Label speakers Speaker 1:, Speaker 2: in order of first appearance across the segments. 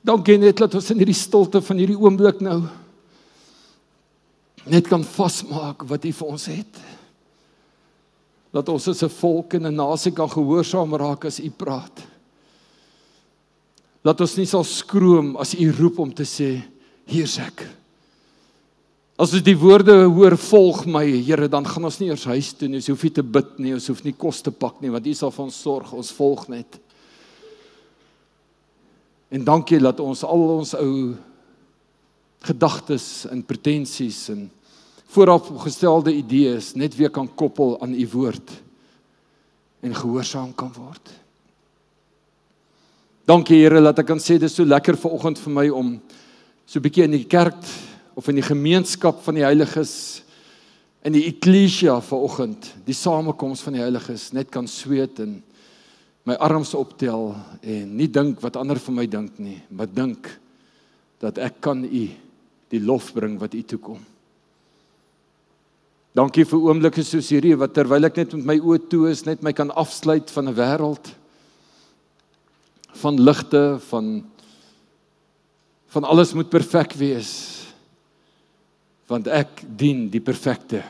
Speaker 1: Dankie net dat ons in hierdie stilte van hierdie oomblik nou net kan vasmaak wat U vir ons het. Dat ons as 'n volk en 'n nasie kan gehoorsaam raak as U praat. Laat ons nie sal skroom as U roep om te sê hier's ek. As ons die woorde hoor volg my Here dan gaan ons nie eers huis toe nie. Ons hoef nie te bid nie, ons hoef nie kos te pak nie want U sal vir ons sorg. Ons volg net. En dankie dat ons al ons ou gedagtes en pretensies en voorafgestelde idees net weer kan koppel aan u woord en gehoorsaam kan word. Dankie Here dat ek kan sê dis so lekker ver oggend vir my om so 'n bietjie in die kerk of in die gemeenskap van die heiliges in die eklesia ver oggend, die samekoms van die heiliges net kan sweet en my arms optel en nie dink wat ander vir my dink nie, maar dink dat ek kan u die lof bring wat u toe kom. Dankie vir oomblikke soos hierdie wat terwyl ek net met my oë toe is, net my kan afsluit van 'n wêreld van ligte, van van alles moet perfek wees. Want ek dien die perfekte.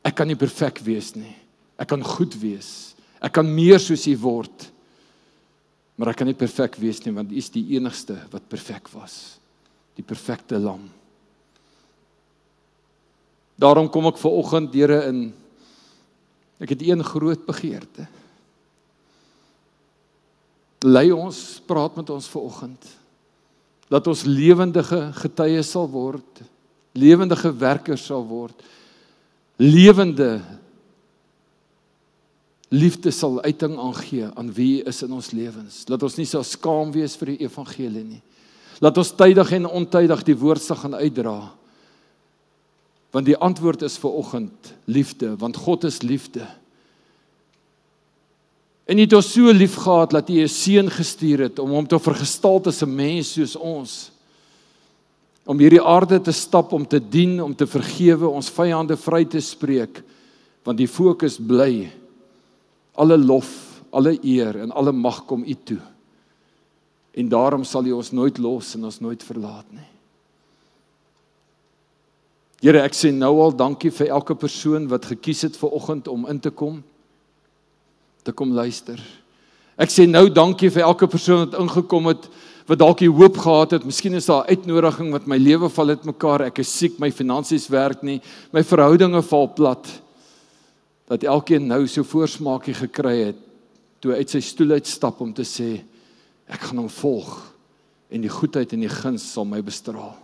Speaker 1: Ek kan nie perfek wees nie. Ek kan goed wees. Ek kan meer soos U word. Maar ek kan nie perfek wees nie want U is die enigste wat perfek was. Die perfekte lam. Daarom kom ek ver oggend Here in ek het een groot begeerte. Lei ons, praat met ons ver oggend. Dat ons lewendige getuies sal word, lewendige werkers sal word. Lewende liefde sal uiting aangee aan wie is in ons lewens. Laat ons nie so skaam wees vir die evangelie nie. Laat ons tydig en ontydig die woord se gaan uitdra. Want die antwoord is vir oggend liefde, want God is liefde. En hy het ons so lief gehad dat hy 'n seun gestuur het om hom te vergestaal as 'n mens soos ons. Om hierdie aarde te stap om te dien, om te vergewe, ons vyande vry te spreek. Want die fokus bly Alle lof, alle eer en alle mag kom U toe. En daarom sal U ons nooit los en ons nooit verlaat nie. Here, ek sê nou al dankie vir elke persoon wat gekies het ver oggend om in te kom te kom luister. Ek sê nou dankie vir elke persoon wat ingekom het wat dalk die hoop gehad het, miskien is daar 'n uitnodiging wat my lewe val het mekaar, ek is siek, my finansies werk nie, my verhoudinge val plat dat elkeen nou so voorsmaakie gekry het toe uit sy stoel uitstap om te sê ek gaan hom volg en die goedheid en die guns sal my bestraal.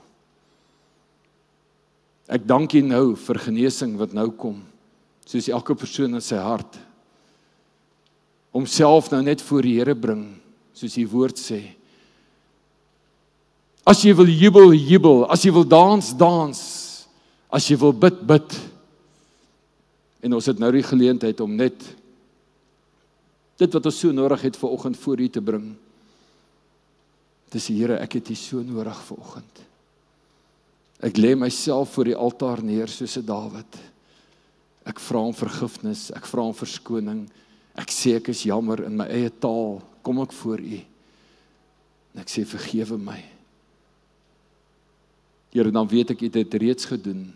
Speaker 1: Ek dank U nou vir genesing wat nou kom. Soos elke persoon in sy hart homself nou net voor die Here bring, soos U woord sê. As jy wil jubel, jubel, as jy wil dans, dans. As jy wil bid, bid. En ons het nou die geleentheid om net dit wat ons so nodig het vir oggend voor U te bring. Dis Here, ek het U so nodig vir oggend. Ek lê myself voor die altaar neer soos 'n Dawid. Ek vra om vergifnis, ek vra om verskoning. Ek sê ek is jammer in my eie taal, kom ek voor U. En ek sê vergewe my. Here, dan weet ek U het dit reeds gedoen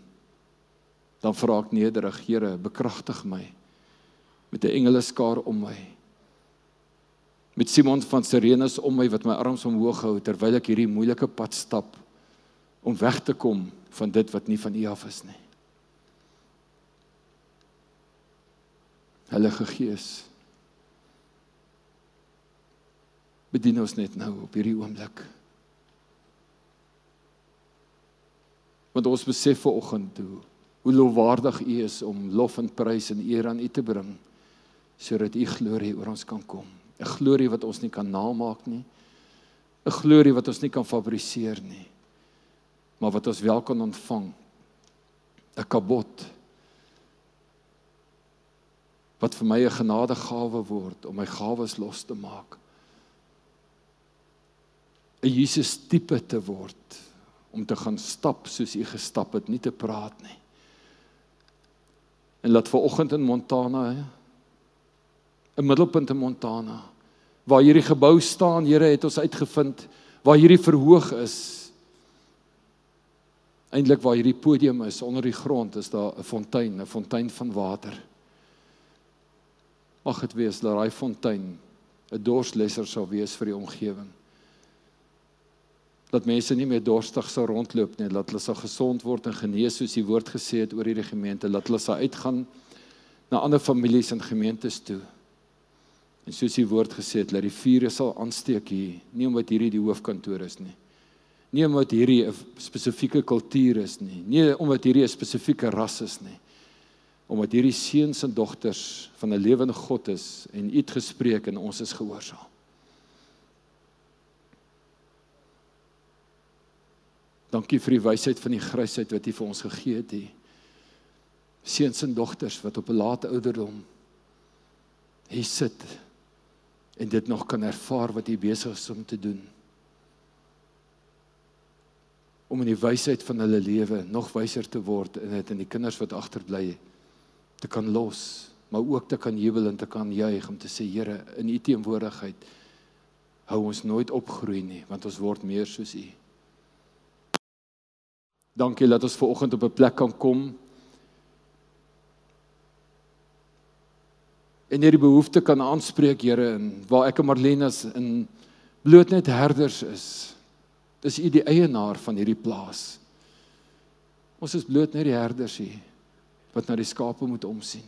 Speaker 1: dan vra ek nederig, Here, bekragtig my met 'n engeleskaar om my. Met Simon van Sirenus om my wat my arms omhoog hou terwyl ek hierdie moeilike pad stap om weg te kom van dit wat nie van U af is nie. Heilige Gees. Bedien ons net nou op hierdie oomblik. Want ons besef ver oggend toe hoe lofwaardig U is om lof en prys en eer aan U te bring sodat U glorie oor ons kan kom. 'n Glorie wat ons nie kan namaak nie. 'n Glorie wat ons nie kan fabriseer nie. Maar wat ons wel kan ontvang. 'n Kabot wat vir my 'n genadegawe word om my gawes los te maak. 'n Jesus tipe te word om te gaan stap soos u gestap het, nie te praat nie en laat ver oggend in Montana 'n middelpunt in Montana waar hierdie gebou staan Here het ons uitgevind waar hierdie verhoog is. Eindelik waar hierdie podium is onder die grond is daar 'n fontein, 'n fontein van water. Mag dit wees dat daai fontein 'n dorslesser sal wees vir die omgewing. Dat mense nie meer dorstig sal rondloop nie, dat hulle sal gesond word en genees soos die woord gesê het oor hierdie gemeente, dat hulle sal uitgaan na ander families en gemeentes toe. En soos die woord gesê het, dat die vuur sal aansteek hier, nie omdat hierdie die hoofkantoor is nie. Nie omdat hierdie 'n spesifieke kultuur is nie, nie omdat hierdie 'n spesifieke ras is nie. Omdat hierdie seuns en dogters van 'n lewende God is en U het gespreek en ons is gehoorsaam. Dankie vir die wysheid van die grysheid wat U vir ons gegee het hier seuns en dogters wat op 'n late ouderdom hier sit en dit nog kan ervaar wat jy besig is om te doen. Om in die wysheid van hulle lewe nog wyser te word en dit in die kinders wat agterbly te kan los, maar ook te kan jubel en te kan juig om te sê Here, in U teenwoordigheid hou ons nooit opgroei nie, want ons word meer soos U. Dankie dat ons ver oggend op 'n plek kan kom en hierdie behoefte kan aanspreek, Here, en waar ek en Marlene as in bloot net herders is. Dis U die eienaar van hierdie plaas. Ons is bloot net die herders hier wat na die skape moet omsien.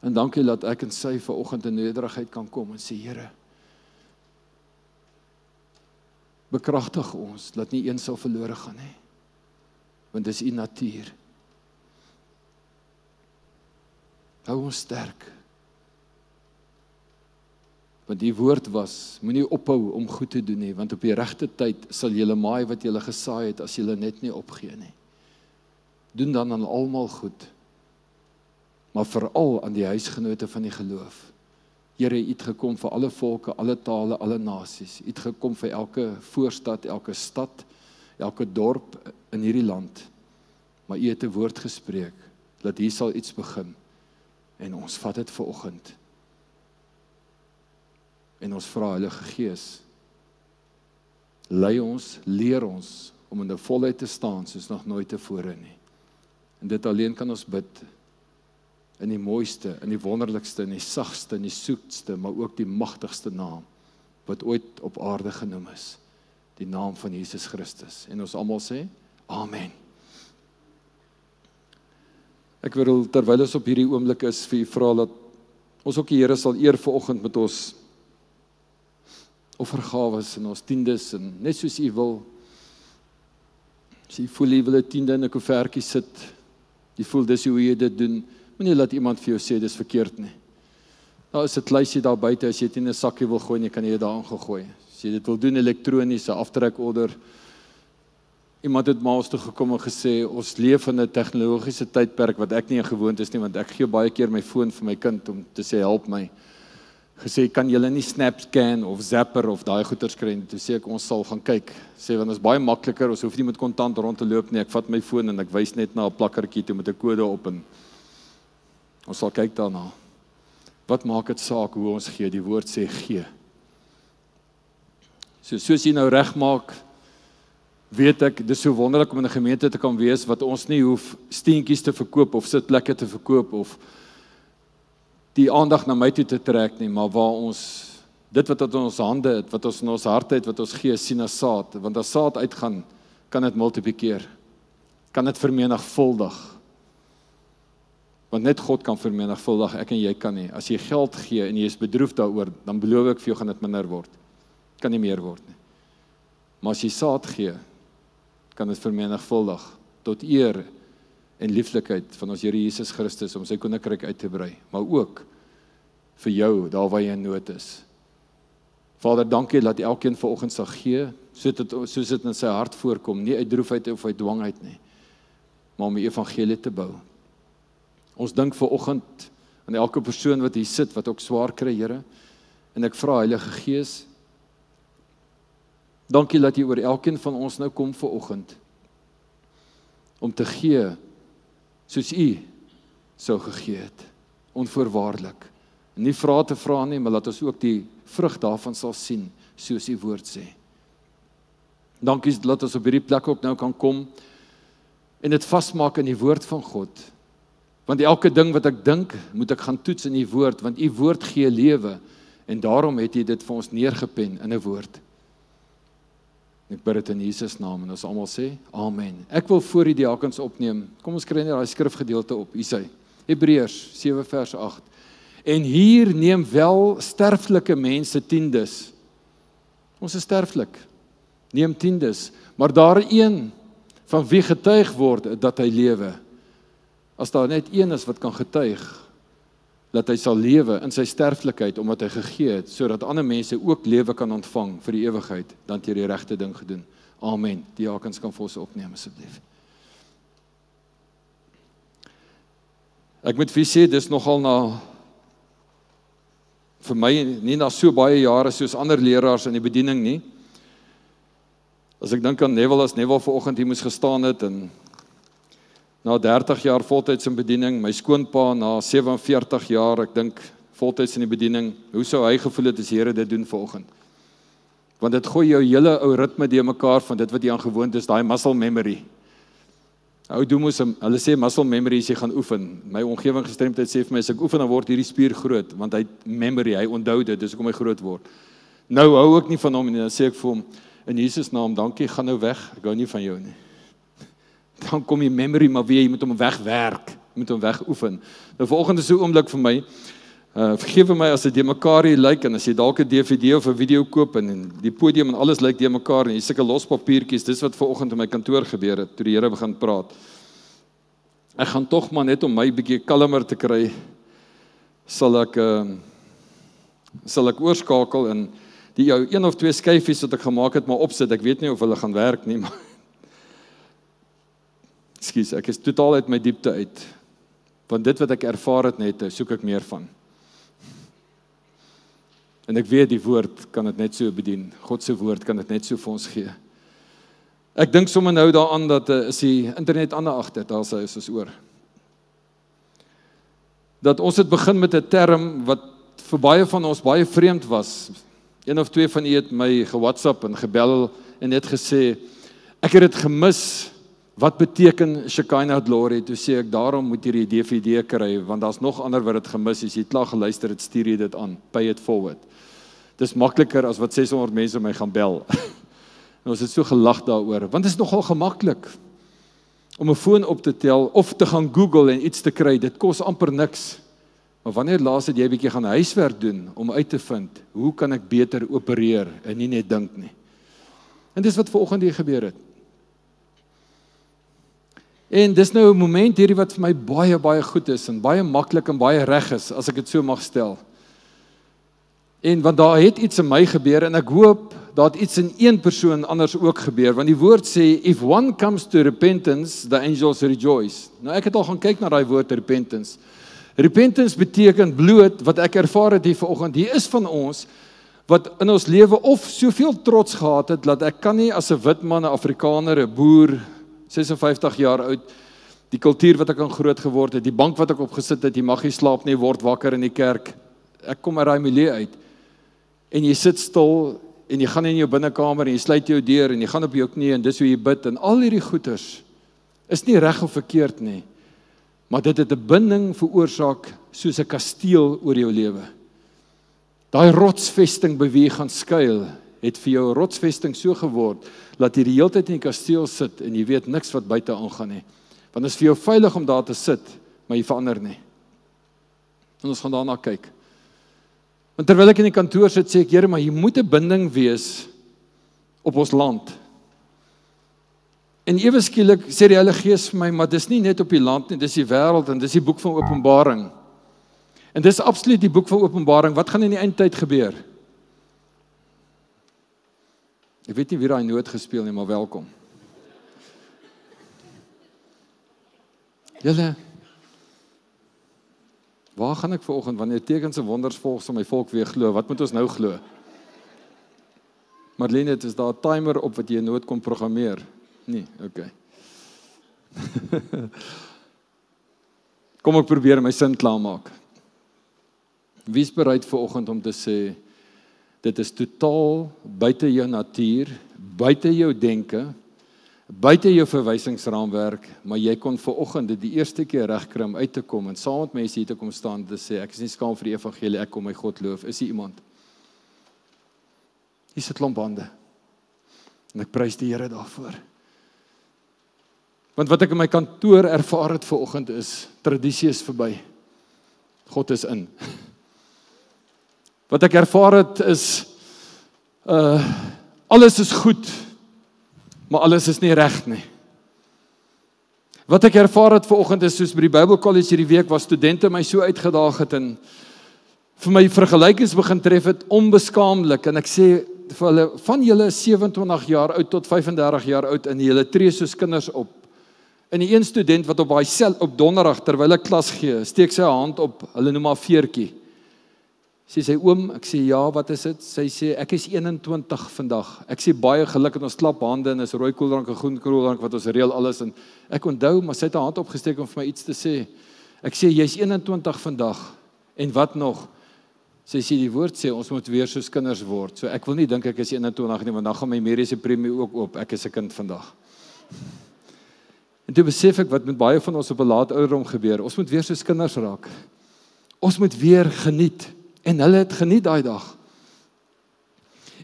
Speaker 1: En dankie dat ek en sy ver oggend in nederigheid kan kom en sê Here bekragtig ons dat nie een sal verlore gaan nie. Want dis u natuur. Hou ons sterk. Want die woord was, moenie ophou om goed te doen nie, want op die regte tyd sal jy maai wat jy gesaai het as jy net nie opgee nie. Doen dan aan almal goed. Maar veral aan die huisgenote van die geloof. Here, U het gekom vir alle volke, alle tale, alle nasies. U het gekom vir elke voorstad, elke stad, elke dorp in hierdie land. Maar U het 'n woord gespreek dat hier sal iets begin. En ons vat dit ver oggend. En ons vra Heilige Gees lei ons, leer ons om in 'n volheid te staan soos nog nooit tevore nie. En dit alleen kan ons bid in die mooiste, in die wonderlikste, in die sagste, in die soetste, maar ook die magtigste naam wat ooit op aarde genoem is, die naam van Jesus Christus. En ons almal sê: Amen. Ek wil terwyl ons op hierdie oomblik is vir u vra dat ons ook die Here sal eer ver oggend met ons offergawes en ons tiendes en net soos u wil. As jy voel jy wil 'n tiende in 'n koevertjie sit, jy voel dis hoe jy dit doen, moenie laat iemand vir jou sê dis verkeerd nie. Daar is 'n kluisie daar buite as jy dit in 'n sakkie wil gooi, jy kan dit daar aangegooi. As jy dit wil doen elektronies, 'n aftrekorder Iemand het maar ons toe gekom en gesê ons leef in 'n tegnologiese tydperk wat ek nie gewoond is nie want ek gee baie keer my foon vir my kind om te sê help my. Gesê kan julle nie SnapScan of Zapper of daai goeters kry nie. Toe sê ek ons sal gaan kyk. Sê want dit is baie makliker. Ons hoef nie met kontant rond te loop nie. Ek vat my foon en ek wys net na 'n plakkertjie toe met 'n kode op en ons sal kyk daarna. Wat maak dit saak hoe ons gee? Die woord sê gee. So soos jy nou regmaak weet ek dis so wonderlik om in 'n gemeente te kan wees wat ons nie hoef steentjies te verkoop of sitplekke te verkoop of die aandag na my toe te trek nie, maar waar ons dit wat in ons hande het, wat ons in ons harte het, wat ons gee sien as saad, want as saad uitgaan, kan dit multipliseer. Kan dit vermenigvuldig. Want net God kan vermenigvuldig, ek en jy kan nie. As jy geld gee en jy is bedroef daaroor, dan beloof ek vir jou gaan dit minder word. Kan nie meer word nie. Maar as jy saad gee, kan dit vermenigvuldig tot eer en lieflikheid van ons Here Jesus Christus om sy koninkryk uit te brei, maar ook vir jou daar waar jy in nood is. Vader, dankie dat elkeen vanoggend sal gee, soos dit soos dit in sy hart voorkom, nie uit droefheid of uit dwangheid nie, maar om die evangelie te bou. Ons dink vanoggend aan elke persoon wat hier sit wat ook swaar kry, Here, en ek vra Heilige Gees, Dankie dat jy oor elkeen van ons nou kom vir oggend om te gee soos u sou gegee het onvoorwaardelik. Nie vra te vra nie, maar laat ons ook die vrug daarvan sal sien soos u woord sê. Dankie dat ons op hierdie plek ook nou kan kom en dit vasmaak in die woord van God. Want elke ding wat ek dink, moet ek gaan toets in u woord want u woord gee lewe en daarom het u dit vir ons neergepen in 'n woord. Ek bid dit in Jesus naam en ons almal sê amen. Ek wil voor die diakens opneem. Kom ons kry net daai skrifgedeelte op. Hier sê Hebreërs 7 vers 8. En hier neem wel sterflike mense tiendes. Ons is sterflik. Neem tiendes, maar daar een van wie getuig word dat hy lewe. As daar net een is wat kan getuig dat hy sal lewe in sy sterflikheid omdat hy gegee het sodat ander mense ook lewe kan ontvang vir die ewigheid, dan het jy die regte ding gedoen. Amen. Die jakens kan vir ons opneem asseblief. Ek moet vir sê dis nogal na vir my nie na so baie jare soos ander leraars in die bediening nie. As ek dink aan Neville as Neville vanoggend hier moes gestaan het en na 30 jaar voltyds in bediening, my skoonpa na 47 jaar, ek dink voltyds in die bediening, hoe sou hy gevoel het as Here dit doen vanoggend? Want dit gooi jou hele ou ritme de mekaar van dit wat jy aan gewoond is, daai muscle memory. Ou doen mos hulle sê muscle memory as jy gaan oefen. My omgewing gestremdheid sê vir my as ek oefen dan word hierdie spier groot want hy memory, hy onthou dit, dis hoekom hy groot word. Nou hou ek nie van hom nie, dan sê ek vir hom in Jesus naam, dankie, gaan nou weg. Ek hou nie van jou nie. Dan kom die memory maar weer, jy moet hom wegwerk, jy moet hom weg oefen. Nou vanoggend is so oomblik vir my. Uh vergewe my as dit de mekaar hier lyk en as jy dalk 'n DVD of 'n video koop en, en die podium en alles lyk de mekaar en jy sulke los papiertjies, dis wat ver oggend in my kantoor gebeur het toe die Here begin praat. Ek gaan tog maar net om my bietjie kalmer te kry sal ek uh sal ek oorskakel en die jou een of twee skyfies wat ek gemaak het maar opsit. Ek weet nie of hulle gaan werk nie, maar Ekskuus, ek is totaal uit my diepte uit. Want dit wat ek ervaar het net, soek ek meer van. En ek weet die woord kan dit net so bedien. God se woord kan dit net so vir ons gee. Ek dink sommer nou daaraan dat uh, is die internet aan agter, daar sê is ons oor. Dat ons het begin met 'n term wat vir baie van ons baie vreemd was. Een of twee van u het my ge-WhatsApp en gebel en net gesê ek het dit gemis. Wat beteken Shekinah glory? Toe sê ek daarom moet jy die DVD kry want daar's nog ander wat dit gemis het. As jy klaar geluister het, stuur jy dit aan. Pay it forward. Dis makliker as wat 600 mense my gaan bel. en ons het so gelag daaroor, want dit is nogal gemaklik om 'n foon op te tel of te gaan Google en iets te kry. Dit kos amper niks. Maar wanneer laas het jy 'n bietjie gaan huiswerk doen om uit te vind hoe kan ek beter opereer en nie net dink nie. En dis wat vanoggend hier gebeur het. En dis nou 'n oomblik hierdie wat vir my baie baie goed is en baie maklik en baie reg is as ek dit so mag stel. En want daar het iets in my gebeur en ek hoop dat iets in een persoon anders ook gebeur want die woord sê if one comes to repentance the angels rejoice. Nou ek het al gaan kyk na daai woord repentance. Repentance beteken bloot wat ek ervaar het hier vanoggend. Hier is van ons wat in ons lewe of soveel trots gehad het dat ek kan nie as 'n wit man, 'n Afrikaner, 'n boer 56 jaar oud die kultuur wat ek aan groot geword het, die bank wat ek opgesit het, jy mag nie slaap nie, word wakker in die kerk. Ek kom uit daai milieu uit en jy sit stil en jy gaan in jou binnekamer en jy sluit jou deur en jy gaan op jou knie en dis hoe jy bid en al hierdie goeters is nie reg of verkeerd nie. Maar dit het 'n binding veroorsaak soos 'n kasteel oor jou lewe. Daai rotsvesting by wie jy gaan skuil, het vir jou rotsvesting so geword dat jy die hele tyd in die kasteel sit en jy weet niks wat buite aangaan nie. Want dit is vir jou veilig om daar te sit, maar jy verander nie. En ons gaan daarna kyk. Want terwyl ek in die kantoor sit, sê ek, Here, maar hier moet 'n binding wees op ons land. En ewe skielik sê die Heilige Gees vir my, maar dis nie net op die land nie, dis die wêreld en dis die boek van Openbaring. En dis absoluut die boek van Openbaring. Wat gaan in die eindtyd gebeur? Ek weet nie wie daai noot gespeel nie, maar welkom. Julle Waar gaan ek vanoggend wanneer tekens en wonders volg om my volk weer glo? Wat moet ons nou glo? Marlene, dit is daar 'n timer op wat jy nood kom programmeer. Nee, okay. kom ek probeer my sin klaar maak. Wie's bereid vanoggend om te sê Dit is totaal buite jou natuur, buite jou denke, buite jou verwysingsraamwerk, maar jy kon ver oggend dit die eerste keer regkry om uit te kom en saam met mense hier te kom staan en te sê ek is nie skaam vir die evangelie, ek kom my God loof. Is hier iemand? Hier sit klomp hande. En ek prys die Here daarvoor. Want wat ek in my kantoor ervaar het ver oggend is tradisie is verby. God is in. Wat ek ervaar het is uh alles is goed, maar alles is nie reg nie. Wat ek ervaar het ver oggend is soos by die Bible College hierdie week was studente my so uitgedaag het en vir my vergelykings begin tref het onbeskaamlik en ek sê vir hulle van julle 27 jaar oud tot 35 jaar oud en julle tree soos kinders op. En die een student wat op daai sel op donderdag terwyl ek klas gee, steek sy hand op, hulle noem haar veertjie. Sy sê oom, ek sê ja, wat is dit? Sy sê ek is 21 vandag. Ek sê baie geluk en ons klap hande en is rooi koeldrank en groen koeldrank wat ons reël alles en ek onthou maar sy het haar hand opgesteek om vir my iets te sê. Ek sê jy's 21 vandag. En wat nog? Sy sê die woord sê ons moet weer soos kinders word. So ek wil nie dink ek is 21 nie, want dan gaan my mediese premie ook op. Ek is 'n kind vandag. En toe besef ek wat met baie van ons op 'n laat ouderdom gebeur. Ons moet weer soos kinders raak. Ons moet weer geniet en hulle het geniet daai dag.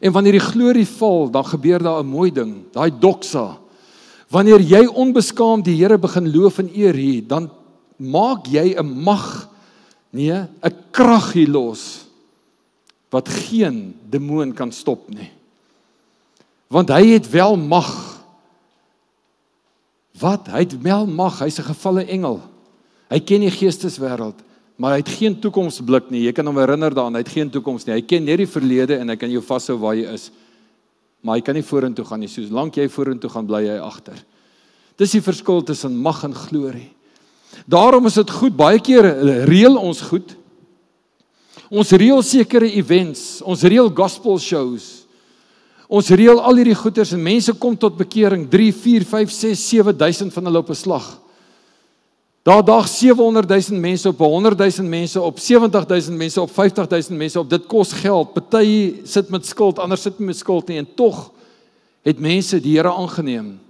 Speaker 1: En wanneer die glorie val, dan gebeur daar 'n mooi ding, daai doxa. Wanneer jy onbeskaamd die Here begin loof en eer hier, dan maak jy 'n mag, nee, 'n krag hier los wat geen demoon kan stop nie. Want hy het wel mag Wat? Hy het wel mag, hy's 'n gevalle engel. Hy ken die geesteswêreld, maar hy het geen toekomsblik nie. Jy kan hom herinner daaraan, hy het geen toekoms nie. Hy ken net die verlede en hy kan jou vashou waar jy is. Maar hy kan nie vorentoe gaan nie. Soos lank jy vorentoe gaan, bly hy agter. Dis die verskil tussen mag en glorie. Daarom is dit goed baie keer reël ons goed. Ons reël sekere events, ons reël gospel shows. Ons reël al hierdie goeders en mense kom tot bekering 3 4 5 6 7000 van hulle op 'n slag. Daar dag 700000 mense op 100000 mense op 70000 mense op 50000 mense op dit kos geld. Party sit met skuld, ander sit met skuld nie en tog het mense die Here aangeneem.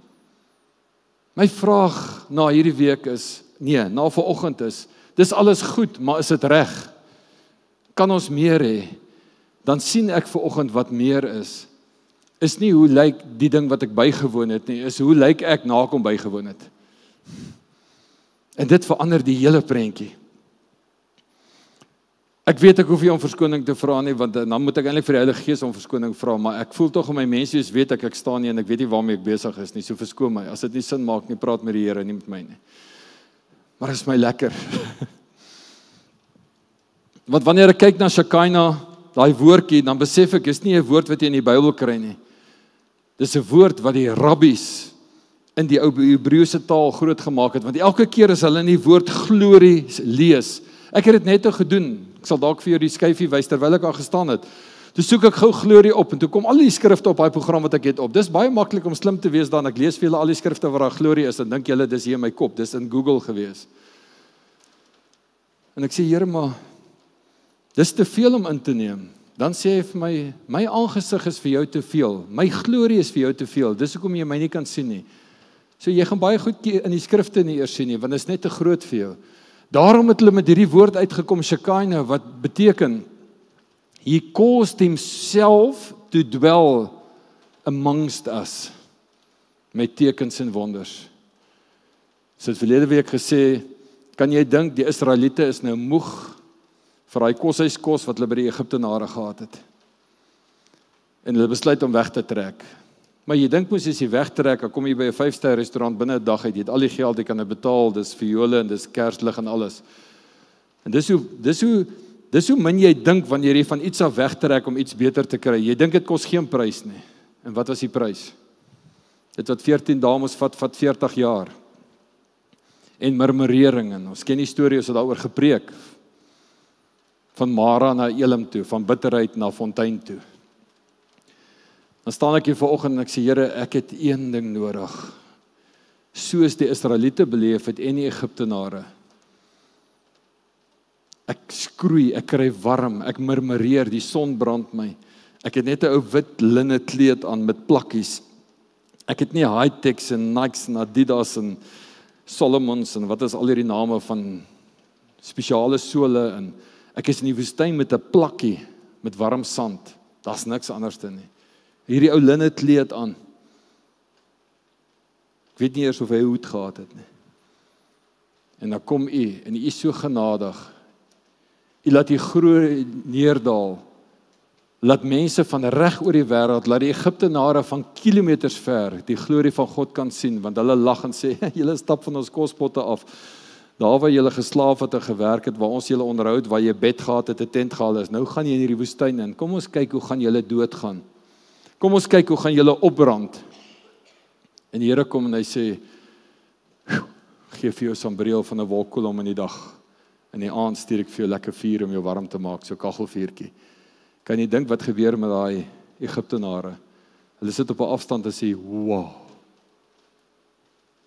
Speaker 1: My vraag na hierdie week is nee, na vanoggend is dis alles goed, maar is dit reg? Kan ons meer hê? Dan sien ek vanoggend wat meer is is nie hoe lyk die ding wat ek bygewoon het nie, is hoe lyk ek na kom bygewoon het. En dit verander die hele prentjie. Ek weet ek hoef nie om verskoning te vra nie want dan moet ek eintlik vir die Heilige Gees om verskoning vra, maar ek voel tog om my mense is weet ek ek staan nie en ek weet nie waarmee ek besig is nie. So verskoon my. As dit nie sin maak nie, praat met die Here, nie met my nie. Maar dit is my lekker. want wanneer ek kyk na Shekinah, daai woordjie, dan besef ek is nie 'n woord wat jy in die Bybel kry nie. Dis 'n woord wat die rabbies in die ou Hebreëse taal groot gemaak het want elke keer as hulle in die woord glorie lees, ek het dit net te gedoen. Ek sal dalk vir jou die skyfie wys terwyl ek daar gestaan het. Toe soek ek gou glorie op en toe kom al die skrifte op daai program wat ek het op. Dis baie maklik om slim te wees dan ek lees vir julle al die skrifte waar daar glorie is en dink julle dis hier in my kop. Dis in Google gewees. En ek sê Here maar dis te veel om in te neem. Dan sê hy vir my, my aangesig is vir jou te veel. My glorie is vir jou te veel. Dis hoekom jy my nie kan sien nie. So jy gaan baie goed in die skrifte nie eers sien nie, want dit is net te groot vir jou. Daarom het hulle met hierdie woord uitgekom Shekinah wat beteken he caused himself to dwell amongst us met tekens en wonders. So het verlede week gesê, kan jy dink die Israeliete is nou moeg vir daai koshuiskos wat hulle by die Egiptenare gehad het. En hulle besluit om weg te trek. Maar jy dink mos as jy wegtrek, dan kom jy by 'n 5-ster restaurant binne 'n dag uit. Jy het al die geld jy kan betaal, dis viole en dis kerslig en alles. En dis hoe dis hoe dis hoe min jy dink wanneer jy van iets af wegtrek om iets beter te kry. Jy dink dit kos geen prys nie. En wat was die prys? Dit wat 14 dae moes vat, vat 40 jaar. En murmurering en ons ken die storie as dit daaroor gepreek van Mara na Elim toe, van bitterheid na fontein toe. Dan staan ek hier vanoggend en ek sê Here, ek het een ding nodig. Soos die Israeliete beleef het en die Egiptenare. Ek skroei, ek kry warm, ek murmureer, die son brand my. Ek het net 'n ou wit linne kleed aan met plakkies. Ek het nie Hi-Tex en Nikes en Adidas en Solomons en wat is al hierdie name van spesiale sole en ek is in die woestyn met 'n plakkie met warm sand. Daar's niks anderste nie. Hierdie ou linne kleed aan. Ek weet nie eers of hy hoed gehad het nie. En dan kom u en u is so genadig. U laat u groei neerdal. Laat mense van reg oor die wêreld, laat die Egiptenare van kilometers ver die glorie van God kan sien want hulle lag en sê julle stap van ons kospotte af. Daar waar jy geslaaf het en gewerk het, waar ons julle onderhoud, waar jy bed gehad het, 'n tent gehaal is. Nou gaan jy in hierdie woestyn in. Kom ons kyk hoe gaan julle doodgaan. Kom ons kyk hoe gaan julle opbrand. En die Here kom en hy sê gee vir jou sambreel van 'n wolkkolom in die dag. In die aand stuur ek vir jou lekker vuur om jou warm te maak, so kaggelvuurtjie. Kan jy dink wat gebeur met daai Egiptenare? Hulle sit op 'n afstand en sê, "Wow."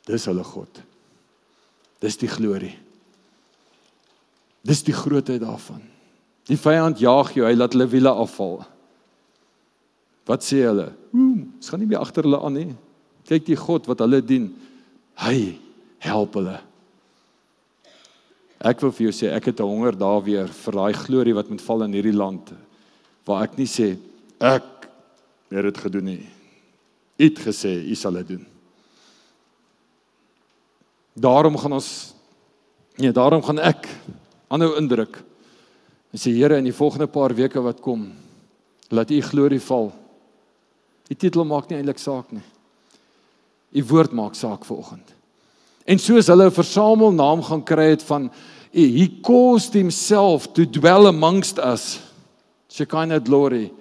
Speaker 1: Dis hulle God. Dis die glorie. Dis die grootheid daarvan. Die vyand jaag jou, hy laat hulle wiele afval. Wat sê hulle? Ooh, ons gaan nie meer agter hulle aan nie. Kyk die God wat hulle dien. Hy help hulle. Ek wil vir jou sê ek het 'n honger daar weer vir daai glorie wat moet val in hierdie land waar ek nie sê ek het dit gedoen nie. Iets gesê, u sal dit doen. Daarom gaan ons nee, daarom gaan ek aanhou indruk. En sê Here in die volgende paar weke wat kom, laat u glorie val. Die titel maak nie eintlik saak nie. U woord maak saak vanoggend. En soos hulle 'n versamelnaam gaan kry het van he caused himself to dwell amongst us. Shekinah glory.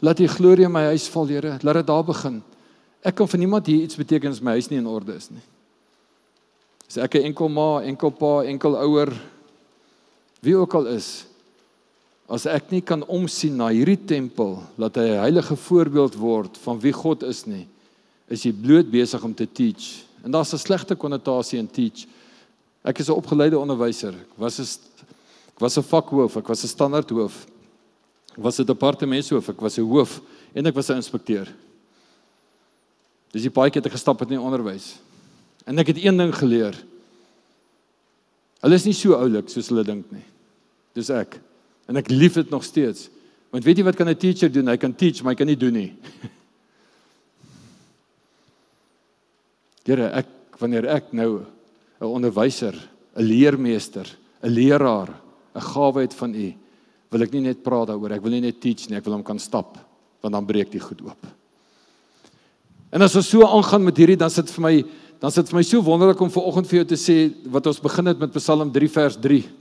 Speaker 1: Laat die glorie in my huis val, Here. Laat dit daar begin. Ek kan vir niemand hier iets beteken as my huis nie in orde is nie. As ek 'n enkel ma, enkel pa, enkel ouer wie ook al is, as ek nie kan omsien na hierdie tempel, laat hy 'n heilige voorbeeld word van wie God is nie, is jy bloot besig om te teach En daar's 'n slegte konnotasie in teach. Ek is 'n opgeleide onderwyser. Ek was 'n ek was 'n vakhoof, ek was 'n standaardhoof. Ek was 'n departementshoof, ek was 'n hoof en ek was 'n inspekteur. Dis die paadjie wat ek gestap het in onderwys. En ek het een ding geleer. Hulle is nie so oulik soos hulle dink nie. Dis ek. En ek lief dit nog steeds. Want weet jy wat kan 'n teacher doen? Hy kan teach, maar hy kan nie doen nie. Here, ek wanneer ek nou 'n onderwyser, 'n leermeester, 'n leraar, 'n gawe het van U, wil ek nie net praat daaroor, ek wil nie net teach nie, ek wil hom kan stap, want dan breek die goed oop. En as ons so aangaan met hierdie, dan sit vir my dan sit vir my so wonderlik om ver oggend vir jou te sê wat ons begin het met Psalm 3 vers 3.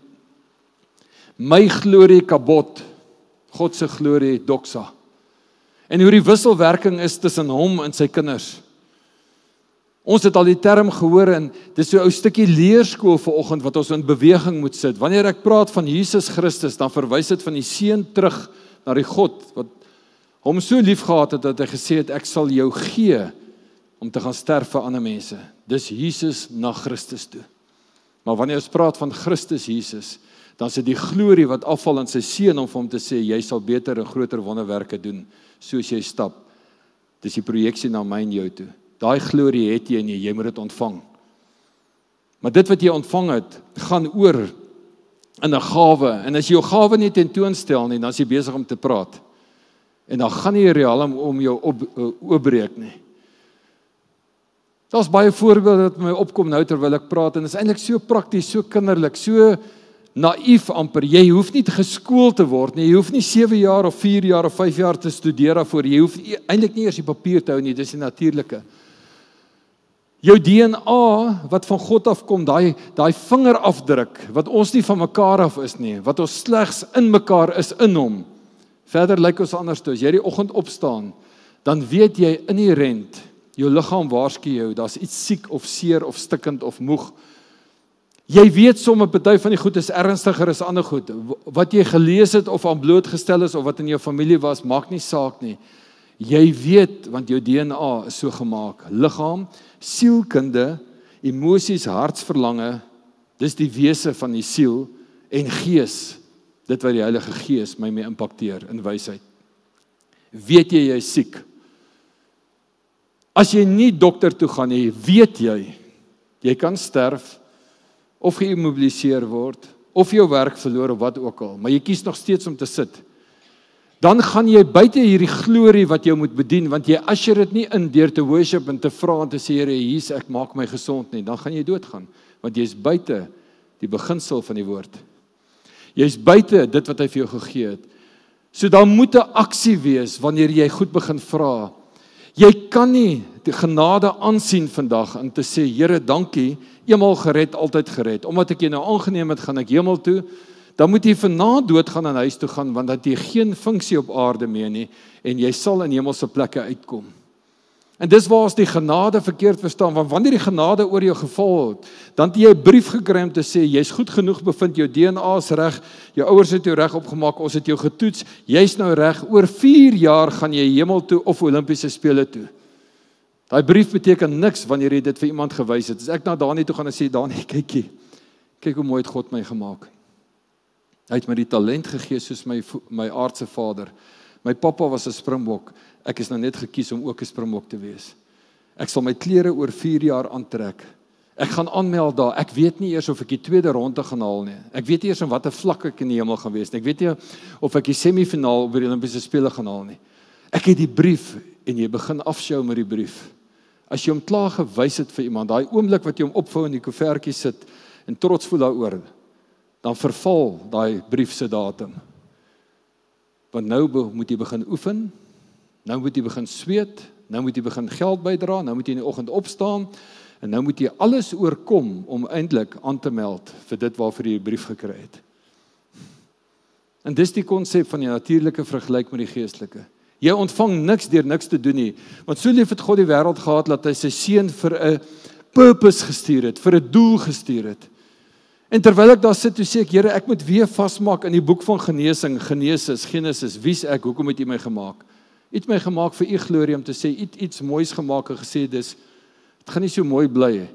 Speaker 1: My glorie kabot, God se glorie doxa. En hoe die wisselwerking is tussen hom en sy kinders. Ons het al die term gehoor en dis so 'n ou stukkie leerskool vir oggend wat ons in beweging moet sit. Wanneer ek praat van Jesus Christus, dan verwys dit van die seun terug na die God wat hom so liefgehad het dat hy gesê het ek sal jou gee om te gaan sterf vir ander mense. Dis Jesus na Christus toe. Maar wanneer ons praat van Christus Jesus, dan is dit die glorie wat afval in sy seun om vir hom te sê jy sal beter en groter wonderwerke doen soos jy stap. Dis die projeksie na my en jou toe. Daai glorie het jy en jy, jy moet dit ontvang. Maar dit wat jy ontvang het, gaan oor in 'n gawe en as jy jou gawe nie tentoonstel nie, dan is jy besig om te praat. En dan gaan nie die riem om jou op eh, oopbreek nie. Daar's baie voorbeelde wat my opkom nou terwyl ek praat en dit is eintlik so prakties, so kinderlik, so naïef amper. Jy hoef nie geskool te word nie. Jy hoef nie 7 jaar of 4 jaar of 5 jaar te studeer daarvoor. Jy hoef eintlik nie eers die papier te hou nie. Dis die natuurlike. Jou DNA wat van God af kom, daai daai vingerafdruk wat ons nie van mekaar af is nie, wat ons slegs in mekaar is in hom. Verder lyk ons anders toe. As jy die oggend opstaan, dan weet jy inherent jou liggaam waarsku jou, daar's iets siek of seer of stikkend of moeg. Jy weet sommer party van die goed is ernstiger as ander goed. Wat jy gelees het of aan blootgestel is of wat in jou familie was, maak nie saak nie. Jy weet want jou DNA is so gemaak. Liggaam sielkunde, emosies, hartsverlange, dis die wese van die siel en gees. Dit wat die Heilige Gees my mee impakteer in wysheid. weet jy jy's siek. As jy nie dokter toe gaan nie, weet jy jy kan sterf of geïmmobiliseer word of jou werk verloor of wat ook al, maar jy kies nog steeds om te sit. Dan gaan jy buite hierdie glorie wat jou moet bedien want jy as jy dit nie in deur te worship en te vra en te sê Here, hier's ek maak my gesond nie, dan gaan jy doodgaan want jy's buite die beginsel van die woord. Jy's buite dit wat hy vir jou gegee het. So dan moet 'n aksie wees wanneer jy goed begin vra. Jy kan nie die genade aansien vandag en te sê Here, dankie, eenmal gered, altyd gered. Omdat ek jou nou aangeneem het, gaan ek hemel toe. Dan moet jy vanaand doodgaan en huis toe gaan want dat jy geen funksie op aarde meer nie en jy sal in hemelse plekke uitkom. En dis waar ons die genade verkeerd verstaan want wanneer die genade oor jou geval het, dan het jy 'n brief gekry om te sê jy's goed genoeg bevind jou DNA's reg, jou ouers het jou reg opgemaak, ons het jou getoets, jy's nou reg. Oor 4 jaar gaan jy hemel toe of Olimpiese spele toe. Daai brief beteken niks wanneer jy dit vir iemand gewys het. As ek na Dani toe gaan en sê Dani, kykie. Kyk hoe mooi het God my gemaak. Hy het my die talent gegee soos my my aardse vader. My pappa was 'n springbok. Ek is nou net gekies om ook 'n springbok te wees. Ek sal my klere oor 4 jaar aantrek. Ek gaan aanmeld daar. Ek weet nie eers of ek die tweede ronde gaan haal nie. Ek weet nie eers in watter vlak ek in die hemel gaan wees nie. Ek weet nie of ek die semifinaal by die Olimpiese spele gaan haal nie. Ek het die brief en jy begin afsjou met die brief. As jy hom klaar gewys het vir iemand, daai oomblik wat jy hom opvou in die koevertjie sit en trots voel daaroor, dan verval daai brief se datum. Want nou moet jy begin oefen. Nou moet jy begin sweet, nou moet jy begin geld bydra, nou moet jy in die oggend opstaan en nou moet jy alles oorkom om eintlik aan te meld vir dit waarvoor jy 'n brief gekry het. En dis die konsep van die natuurlike vergelyk met die geestelike. Jy ontvang niks deur niks te doen nie, want so lief het God die wêreld gehad dat hy sy seun vir 'n purpose gestuur het, vir 'n doel gestuur het. En terwyl ek daar sit, toe sê ek, Here, ek moet weer vasmaak in die boek van genesing, Genesis, Genesis, wie's ek? Hoekom het U my gemaak? U het my gemaak vir U glorie om te sê U het iets moois gemaak en gesê dis dit gaan nie so mooi bly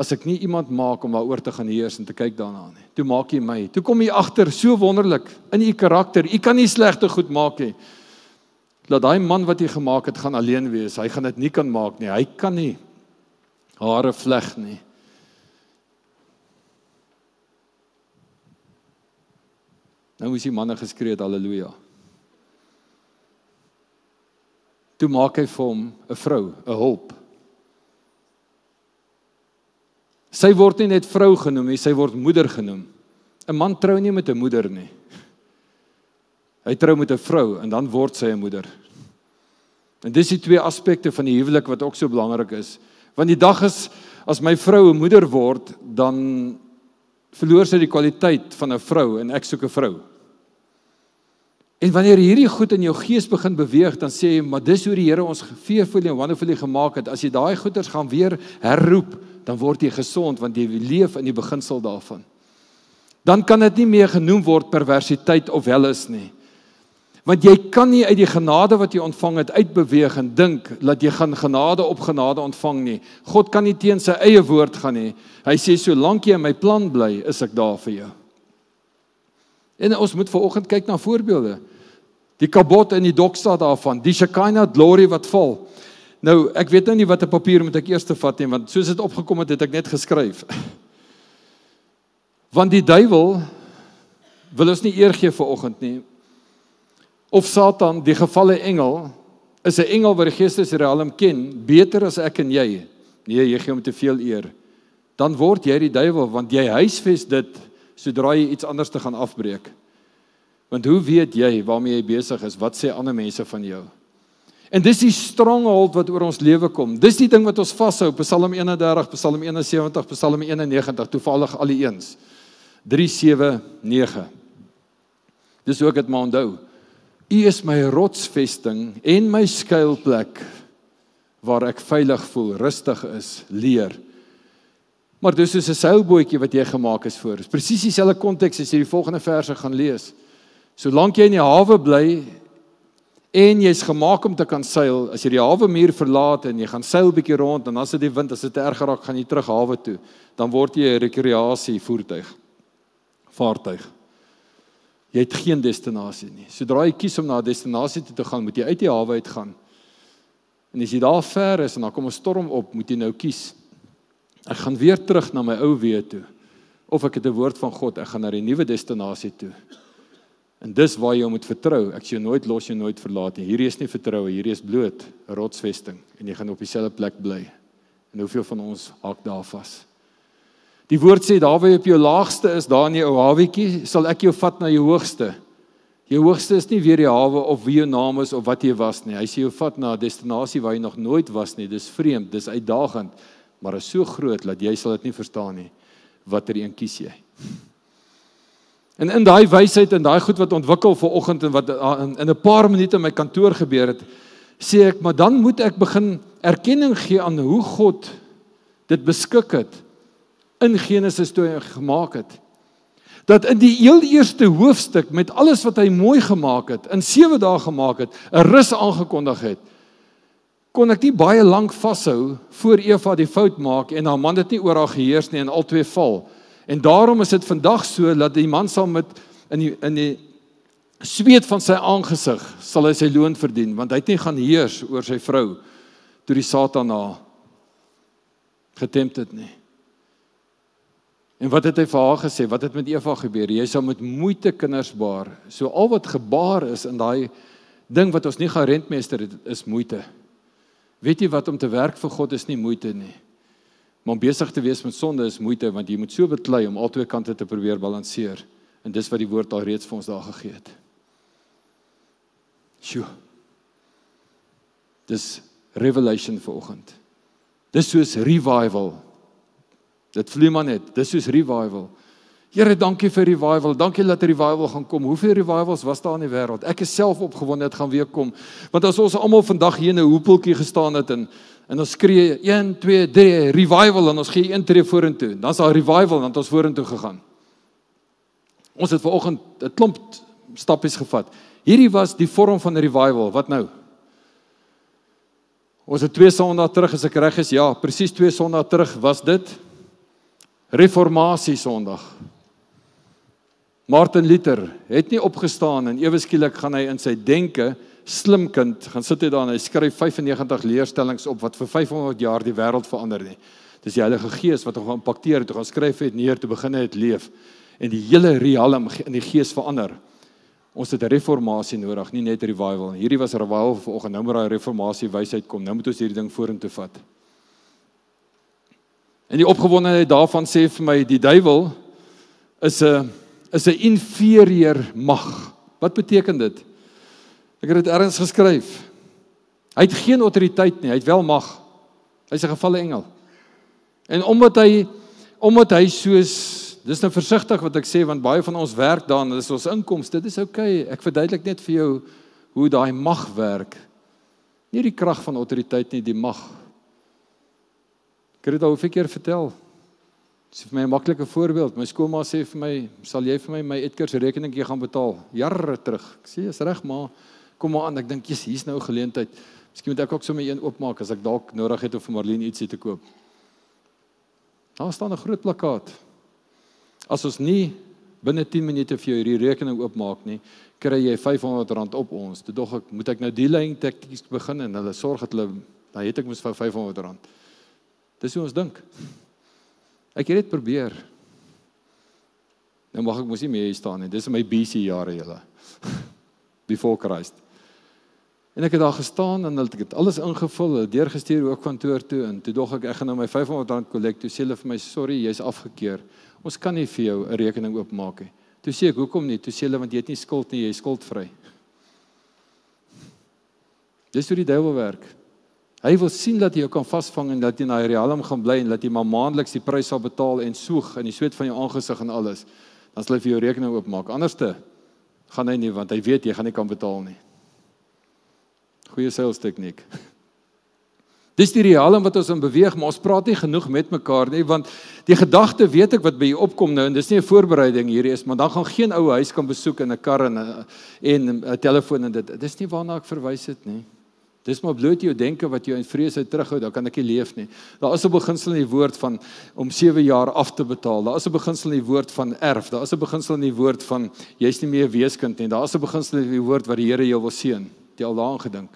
Speaker 1: as ek nie iemand maak om daaroor te gaan heers en te kyk daarna nie. Toe maak jy my. Toe kom jy agter so wonderlik in u karakter. U kan nie slegte goed maak nie. Laat daai man wat jy gemaak het gaan alleen wees. Hy gaan dit nie kan maak nie. Hy kan nie hare vleg nie. Nou moes die manne geskree het haleluja. Toe maak hy vir hom 'n vrou, 'n hulp. Sy word nie net vrou genoem nie, sy word moeder genoem. 'n Man trou nie met 'n moeder nie. Hy trou met 'n vrou en dan word sy 'n moeder. En dis die twee aspekte van die huwelik wat ook so belangrik is. Want die dag is as my vrou 'n moeder word, dan verloor sy die kwaliteit van 'n vrou en ek soek 'n vrou. En wanneer hierdie goed in jou gees begin beweeg, dan sê jy, maar dis hoe die Here ons fearfully en wonderfully gemaak het. As jy daai goeders gaan weer herroep, dan word jy gesond want jy leef in die beginsel daarvan. Dan kan dit nie meer genoem word perversiteit of welis nie. Want jy kan nie uit die genade wat jy ontvang het uitbeweeg en dink dat jy gaan genade op genade ontvang nie. God kan nie teen sy eie woord gaan nie. Hy sê solank jy in my plan bly, is ek daar vir jou. En ons moet vanoggend kyk na voorbeelde. Die kabot in die doksa daarvan, die Shekinah glory wat val. Nou, ek weet nou nie watter papier moet ek eers te vat nie, want soos dit opgekom het, het ek net geskryf. Want die duiwel wil ons nie eer gee vanoggend nie. Of Satan, die gevalle engel, is 'n engel wat die geestesriem ken, beter as ek en jy. Nee, jy gee hom te veel eer. Dan word jy die duiwel want jy huisves dit sodra jy iets anders te gaan afbreek. Want hoe weet jy waarmee jy besig is? Wat sê ander mense van jou? En dis die stronghold wat oor ons lewe kom. Dis die ding wat ons vashou. Psalm 31, Psalm 71, Psalm 91, toevallig al die eens. 379. Dis ook dit maar onthou. U is my rotsvesting en my skuilplek waar ek veilig voel, rustig is, leer. Maar dis soos 'n seilbootjie wat jy gemaak is vir. Presies dieselfde konteks as jy die volgende verse gaan lees. Solank jy in die hawe bly en jy's gemaak om te kan seil, as jy die hawe muur verlaat en jy gaan seil bietjie rond en as dit die wind as dit erg raak, gaan jy terug hawe toe, dan word jy 'n rekreasie voertuig. Vaartuig. Jy het geen destinasie nie. Sodra jy kies om na 'n destinasie toe te gaan, moet jy uit die hawe uit gaan. En as jy daar ver is en dan kom 'n storm op, moet jy nou kies. Ek gaan weer terug na my ou weë toe. Of ek het 'n woord van God, ek gaan na 'n nuwe destinasie toe. En dis waar jy moet vertrou. Ek sê jy nooit los jy nooit verlaat nie. Hierdie is nie vertroue, hierdie is bloot rotsvesting en jy gaan op dieselfde plek bly. En hoeveel van ons hak daar vas? Die woord sê daar waar jy op jou laagste is, daar in jou hawetjie, sal ek jou vat na jou hoogste. Jou hoogste is nie weer die hawe of wie jou naam is of wat jy was nie. Hy sê jou vat na 'n destinasie waar jy nog nooit was nie. Dis vreemd, dis uitdagend, maar is so groot dat jy sal dit nie verstaan nie. Watter een kies jy? En in daai wysheid en daai goed wat ontwikkel ver oggend en wat in, in 'n paar minute in my kantoor gebeur het, sê ek, maar dan moet ek begin erkenning gee aan hoe God dit beskik het in Genesis toe hy gemaak het. Dat in die heel eerste hoofstuk met alles wat hy mooi gemaak het, in 7 dae gemaak het, 'n rus aangekondig het. Kon ek nie baie lank vashou voor Eva die fout maak en haar man dit nie oor haar geheers nie en albei val. En daarom is dit vandag so dat die man sal met in die in die sweet van sy aangesig sal hy sy loon verdien want hy het nie gaan heers oor sy vrou toe die Satan na getempt het nie. En wat het hy vir haar gesê? Wat het met Eva gebeur? Jy sal met moeite kinders baar. So al wat gebaar is in daai ding wat ons nie gaan rentmeester het, is moeite. Weet jy wat om te werk vir God is nie moeite nie. Maar om besig te wees met sonde is moeite want jy moet so beklei om albei kante te probeer balanseer. En dis wat die woord al reeds vir ons daar gegee het. Sjoe. Dis revelation vanoggend. Dis soos revival Dit vloei maar net. Dis soos revival. Here, dankie vir revival. Dankie dat revival gaan kom. Hoeveel revivals was daar in die wêreld? Ek is self opgewonde dit gaan weer kom. Want as ons almal vandag hier in 'n hoepeltjie gestaan het en en ons skree 1 2 3 revival en ons gee een tree vorentoe, dan's daar revival en dan het ons vorentoe gegaan. Ons het vanoggend 'n klomp stappies gevat. Hierdie was die vorm van revival. Wat nou? Ons het twee sondae terug as ek reg is. Ja, presies twee sondae terug was dit. Reformatie Sondag. Martin Luther het nie opgestaan en ewe skielik gaan hy in sy denke slim kind gaan sit hy daar en hy skryf 95 leerstellings op wat vir 500 jaar die wêreld verander nie. Dis die Heilige Gees wat hom gaan impakteer toe gaan skryf het neer te begin het leef en die hele riem in die gees verander. Ons het 'n reformatie nodig, nie net 'n revival. Hierdie was 'n revival vanoggend. Nou moet daai reformatie wysheid kom. Nou moet ons hierdie ding vorentoe vat. En die opgewondenheid daarvan sê vir my die duiwel is 'n is 'n inferieur mag. Wat beteken dit? Ek het dit ergens geskryf. Hy het geen autoriteit nie, hy het wel mag. Hy's 'n gevalle engel. En omdat hy omdat hy soos dis nou versigtig wat ek sê want baie van ons werk daarin, dis ons inkomste. Dit is oukei. Okay. Ek verduidelik net vir jou hoe daai mag werk. Nie die krag van autoriteit nie, die mag Ek het dit al hoeveel keer vertel. Dis vir my 'n maklike voorbeeld. My skoolma sê vir my, "Sal jy vir my my etkers rekeningkie gaan betaal?" Jare terug. Ek sê, "Is reg, maar kom maar aan. Ek dink jy's hier's nou 'n geleentheid. Miskien moet ek ook sommer een oopmaak as ek dalk nodig het om vir Marlene ietsie te koop." Daar staan 'n groot plakkaat. As ons nie binne 10 minute vir jou hierdie rekening oopmaak nie, kry jy R500 op ons. Toe dog ek, moet ek nou die lyn tekties begin en hulle sorg dat hulle dan het ek mos vir R500. Dis hoe ons dink. Ek het dit probeer. Nou mag ek mos nie meer hier staan nie. Dis in my BC jare julle. Before Christ. En ek het daar gestaan en hulle het alles ingevul, hulle deurgestuur ook kantoor toe en toe dog ek ek gaan nou my R500 kollek toe sê hulle vir my sorry, jy's afgekeur. Ons kan nie vir jou 'n rekening oopmaak nie. Toe sê ek hoekom nie? Toe sê hulle want jy het nie skuld nie, jy is skuldvry. Dis hoe die duiwel werk. Hy wil sien dat jy jou kan vasvang en dat jy na die riem gaan bly en dat jy maar maandeliks die prys sal betaal en soeg in die sweet van jou aangesig en alles. Dan sal hy vir jou rekening oopmaak. Anderste gaan hy nie want hy weet jy gaan nie kan betaal nie. Goeie sales tegniek. Dis die riem wat ons in beweeg, maar ons praat nie genoeg met mekaar nie want die gedagte weet ek wat by jou opkom nou en dis nie 'n voorbereiding hierdie is, maar dan gaan geen ou huis kan besoek in 'n kar en 'n en 'n telefoon en dit dis nie waarna ek verwys het nie. Dis maar bloot jou denke wat jou in vrees uit terughou, dan kan ek nie leef nie. Daar is 'n beginsel in die woord van om 7 jaar af te betaal. Daar is 'n beginsel in die woord van erf. Daar is 'n beginsel in die woord van jy's nie meer weeskind nie. Daar is 'n beginsel in die woord wat die Here jou wil seën. Jy al daaraan gedink.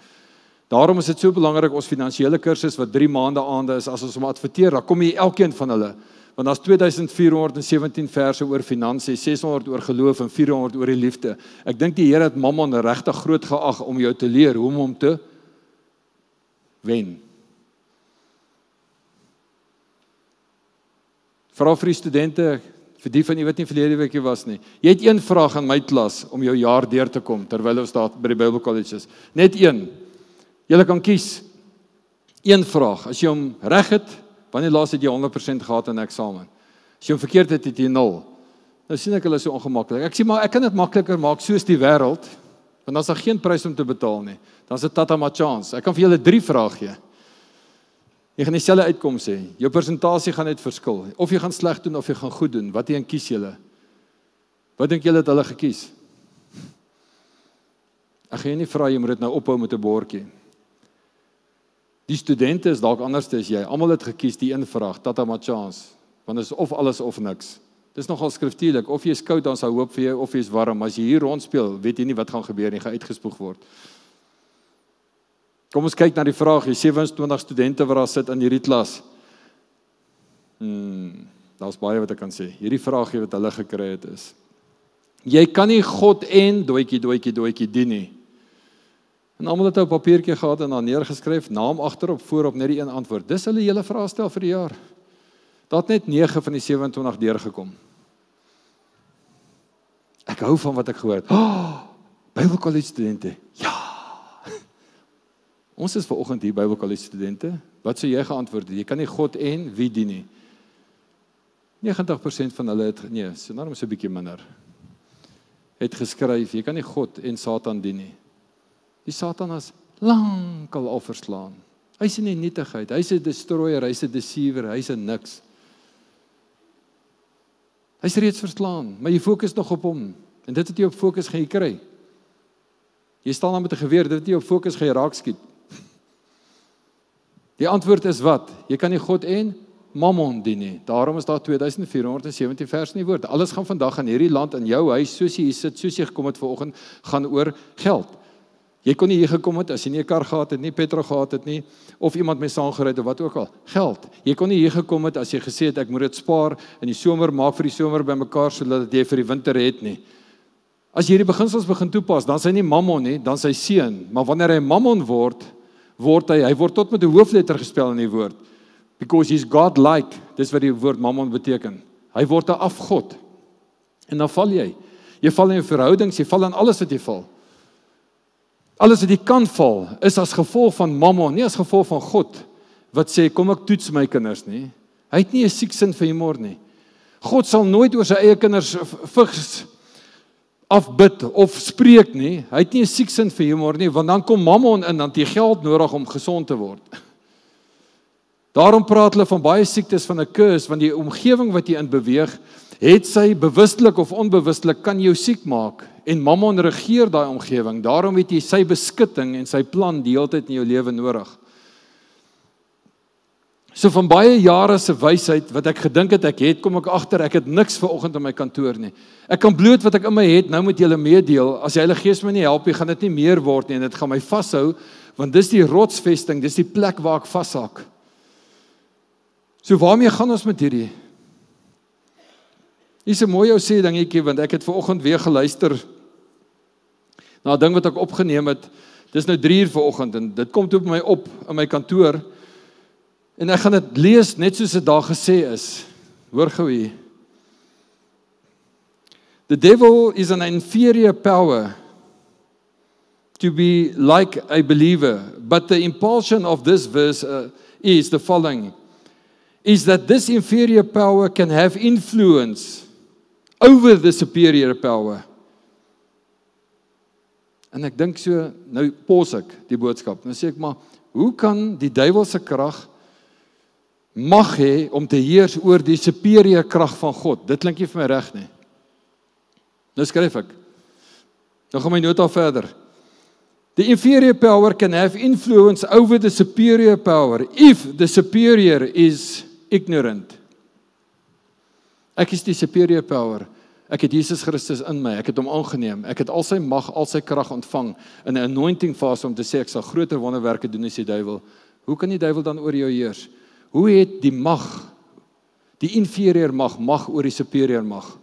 Speaker 1: Daarom is dit so belangrik ons finansiële kursus wat 3 maande aande is as ons hom adverteer, dan kom jy elkeen van hulle. Want daar's 2417 verse oor finansies, 600 oor geloof en 400 oor die liefde. Ek dink die Here het Mammon regtig groot geag om jou te leer hoe om hom te wen. Vra vir die studente, vir die van julle wat nie verlede week hier was nie. Jy het een vraag aan my klas om jou jaar deur te kom terwyl ons daar by die Bible College is. Net een. Jy kan kies een vraag. As jy hom reg het, wanneer laas het jy 100% gehad in 'n eksamen? As jy hom verkeerd het, het jy 0. Nou sien ek hulle so ongemaklik. Ek sê maar ek kan dit makliker maak soos die wêreld. Want as daar geen prys om te betaal nie, dan is dit tata ma chance. Ek kan vir julle drie vrae gee. Jy gaan dieselfde uitkoms hê. Jou persentasie gaan net verskil. Of jy gaan sleg doen of jy gaan goed doen. Wat een kies julle? Wat dink julle het hulle gekies? Ek gaan nie vra jy moet dit nou ophou met 'n bordjie. Die studente is dalk anders as jy. Almal het gekies die een vraag, tata ma chance. Want dit is of alles of niks. Dis nogal skriftuurlik. Of jy is koud dan sal hoop vir jou of jy is warm. As jy hier rondspeel, weet jy nie wat gaan gebeur nie, gaan uitgespoeg word. Kom ons kyk na die vraag. Jy 27 studente wat daar sit in hierdie klas. Hmm, daar's baie wat ek kan sê. Hierdie vraag wat hulle gekry het is: Jy kan nie God en doetjie doetjie doetjie dien nie. En almal het 'n papiertjie gehad en dan neergeskryf naam agterop voorop net die een antwoord. Dis hulle hele vraestel vir die jaar. Daar het net 9 van die 27 deurgekom. Ek hou van wat ek gehoor het. Oh, Bybelkollege studente. Ja. Ons is ver oggend hier Bybelkollege studente. Wat sou jy geantwoord het? Jy kan nie God en wie dien nie. 90% van hulle het nee, so nou so 'n bietjie minder. Het geskryf, jy kan nie God en Satan dien nie. Die Satan is lankal al verslaan. Hy's in die nietigheid. Hy's 'n destroyer, hy's 'n deceiver, hy's 'n niks. Hy's reeds verslaan, maar jy fokus nog op hom. En dit wat jy op fokus gaan kry. Jy staan dan met 'n geweer, dit wat jy op fokus gaan raak skiet. Die antwoord is wat? Jy kan nie God en Mammon dien nie. Daarom is daar 2417 vers in die woord. Alles gaan vandag aan hierdie land in jou huis soos jy hier sit, soos jy gekom het vanoggend, gaan oor geld. Jy kon nie hier gekom het as jy nie 'n kar gehad het nie, petrol gehad het nie of iemand mee saamgery het of wat ook al. Geld. Jy kon nie hier gekom het as jy gesê het ek moet dit spaar in die somer maak vir die somer bymekaar sodat jy vir die winter het nie. As jy hierdie beginsels begin toepas, dan sy nie mammon nie, dan sy seun, maar wanneer hy mammon word, word hy hy word tot met 'n hoofletter gespel in die woord. Because he's God like. Dis wat die woord mammon beteken. Hy word 'n afgod. En dan val jy. Jy val in verhoudings, jy val in alles wat jy val. Alles wat jy kan val is as gevolg van mamma, nie as gevolg van God wat sê kom ek toets my kinders nie. Hy het nie 'n siek sin vir humor nie. God sal nooit oor sy eie kinders vigs afbid of spreek nie. Hy het nie 'n siek sin vir humor nie, want dan kom mamma in dan het jy geld nodig om gesond te word. Daarom praat hulle van baie siektes van 'n curse want die omgewing wat jy in beweeg, het sy bewustelik of onbewustelik kan jou siek maak en Mammon regeer daai omgewing. Daarom het jy sy beskutting en sy plan die hele tyd in jou lewe nodig. So van baie jare se wysheid wat ek gedink het ek het, kom ek agter ek het niks ver oggend in my kantoor nie. Ek kan bloot wat ek in my het nou met julle meedeel. As die Heilige Gees my nie help nie, gaan dit nie meer word nie en dit gaan my vashou want dis die rotsvesting, dis die plek waar ek vashak. So waarmee gaan ons met hierdie? Dis 'n mooi ou sê dingetjie want ek het ver oggend weer geluister na 'n ding wat ek opgeneem het. Dis nou 3 uur vanoggend en dit kom toe op my op in my kantoor. En ek gaan dit lees net soos dit daar gesê is. Hoor gou hier. The devil is an inferior power to be like a believer, but the impulsion of this verse uh, is the following is that this inferior power can have influence over the superior power. En ek dink so, nou pos ek die boodskap. Nou sê ek maar, hoe kan die duiwelse krag mag hê om te heers oor die superiore krag van God? Dit klink nie vir my reg nie. Nou skryf ek. Nou gaan my nota verder. The inferior power can have influence over the superior power if the superior is ignorant. Ek is die superior power. Ek het Jesus Christus in my. Ek het hom aangeneem. Ek het al sy mag, al sy krag ontvang in 'n anointing fase om te sê ek sal groter wonderwerke doen as die duiwel. Hoe kan die duiwel dan oor jou heers? Hoe het die mag die inferior mag mag oor die superior mag?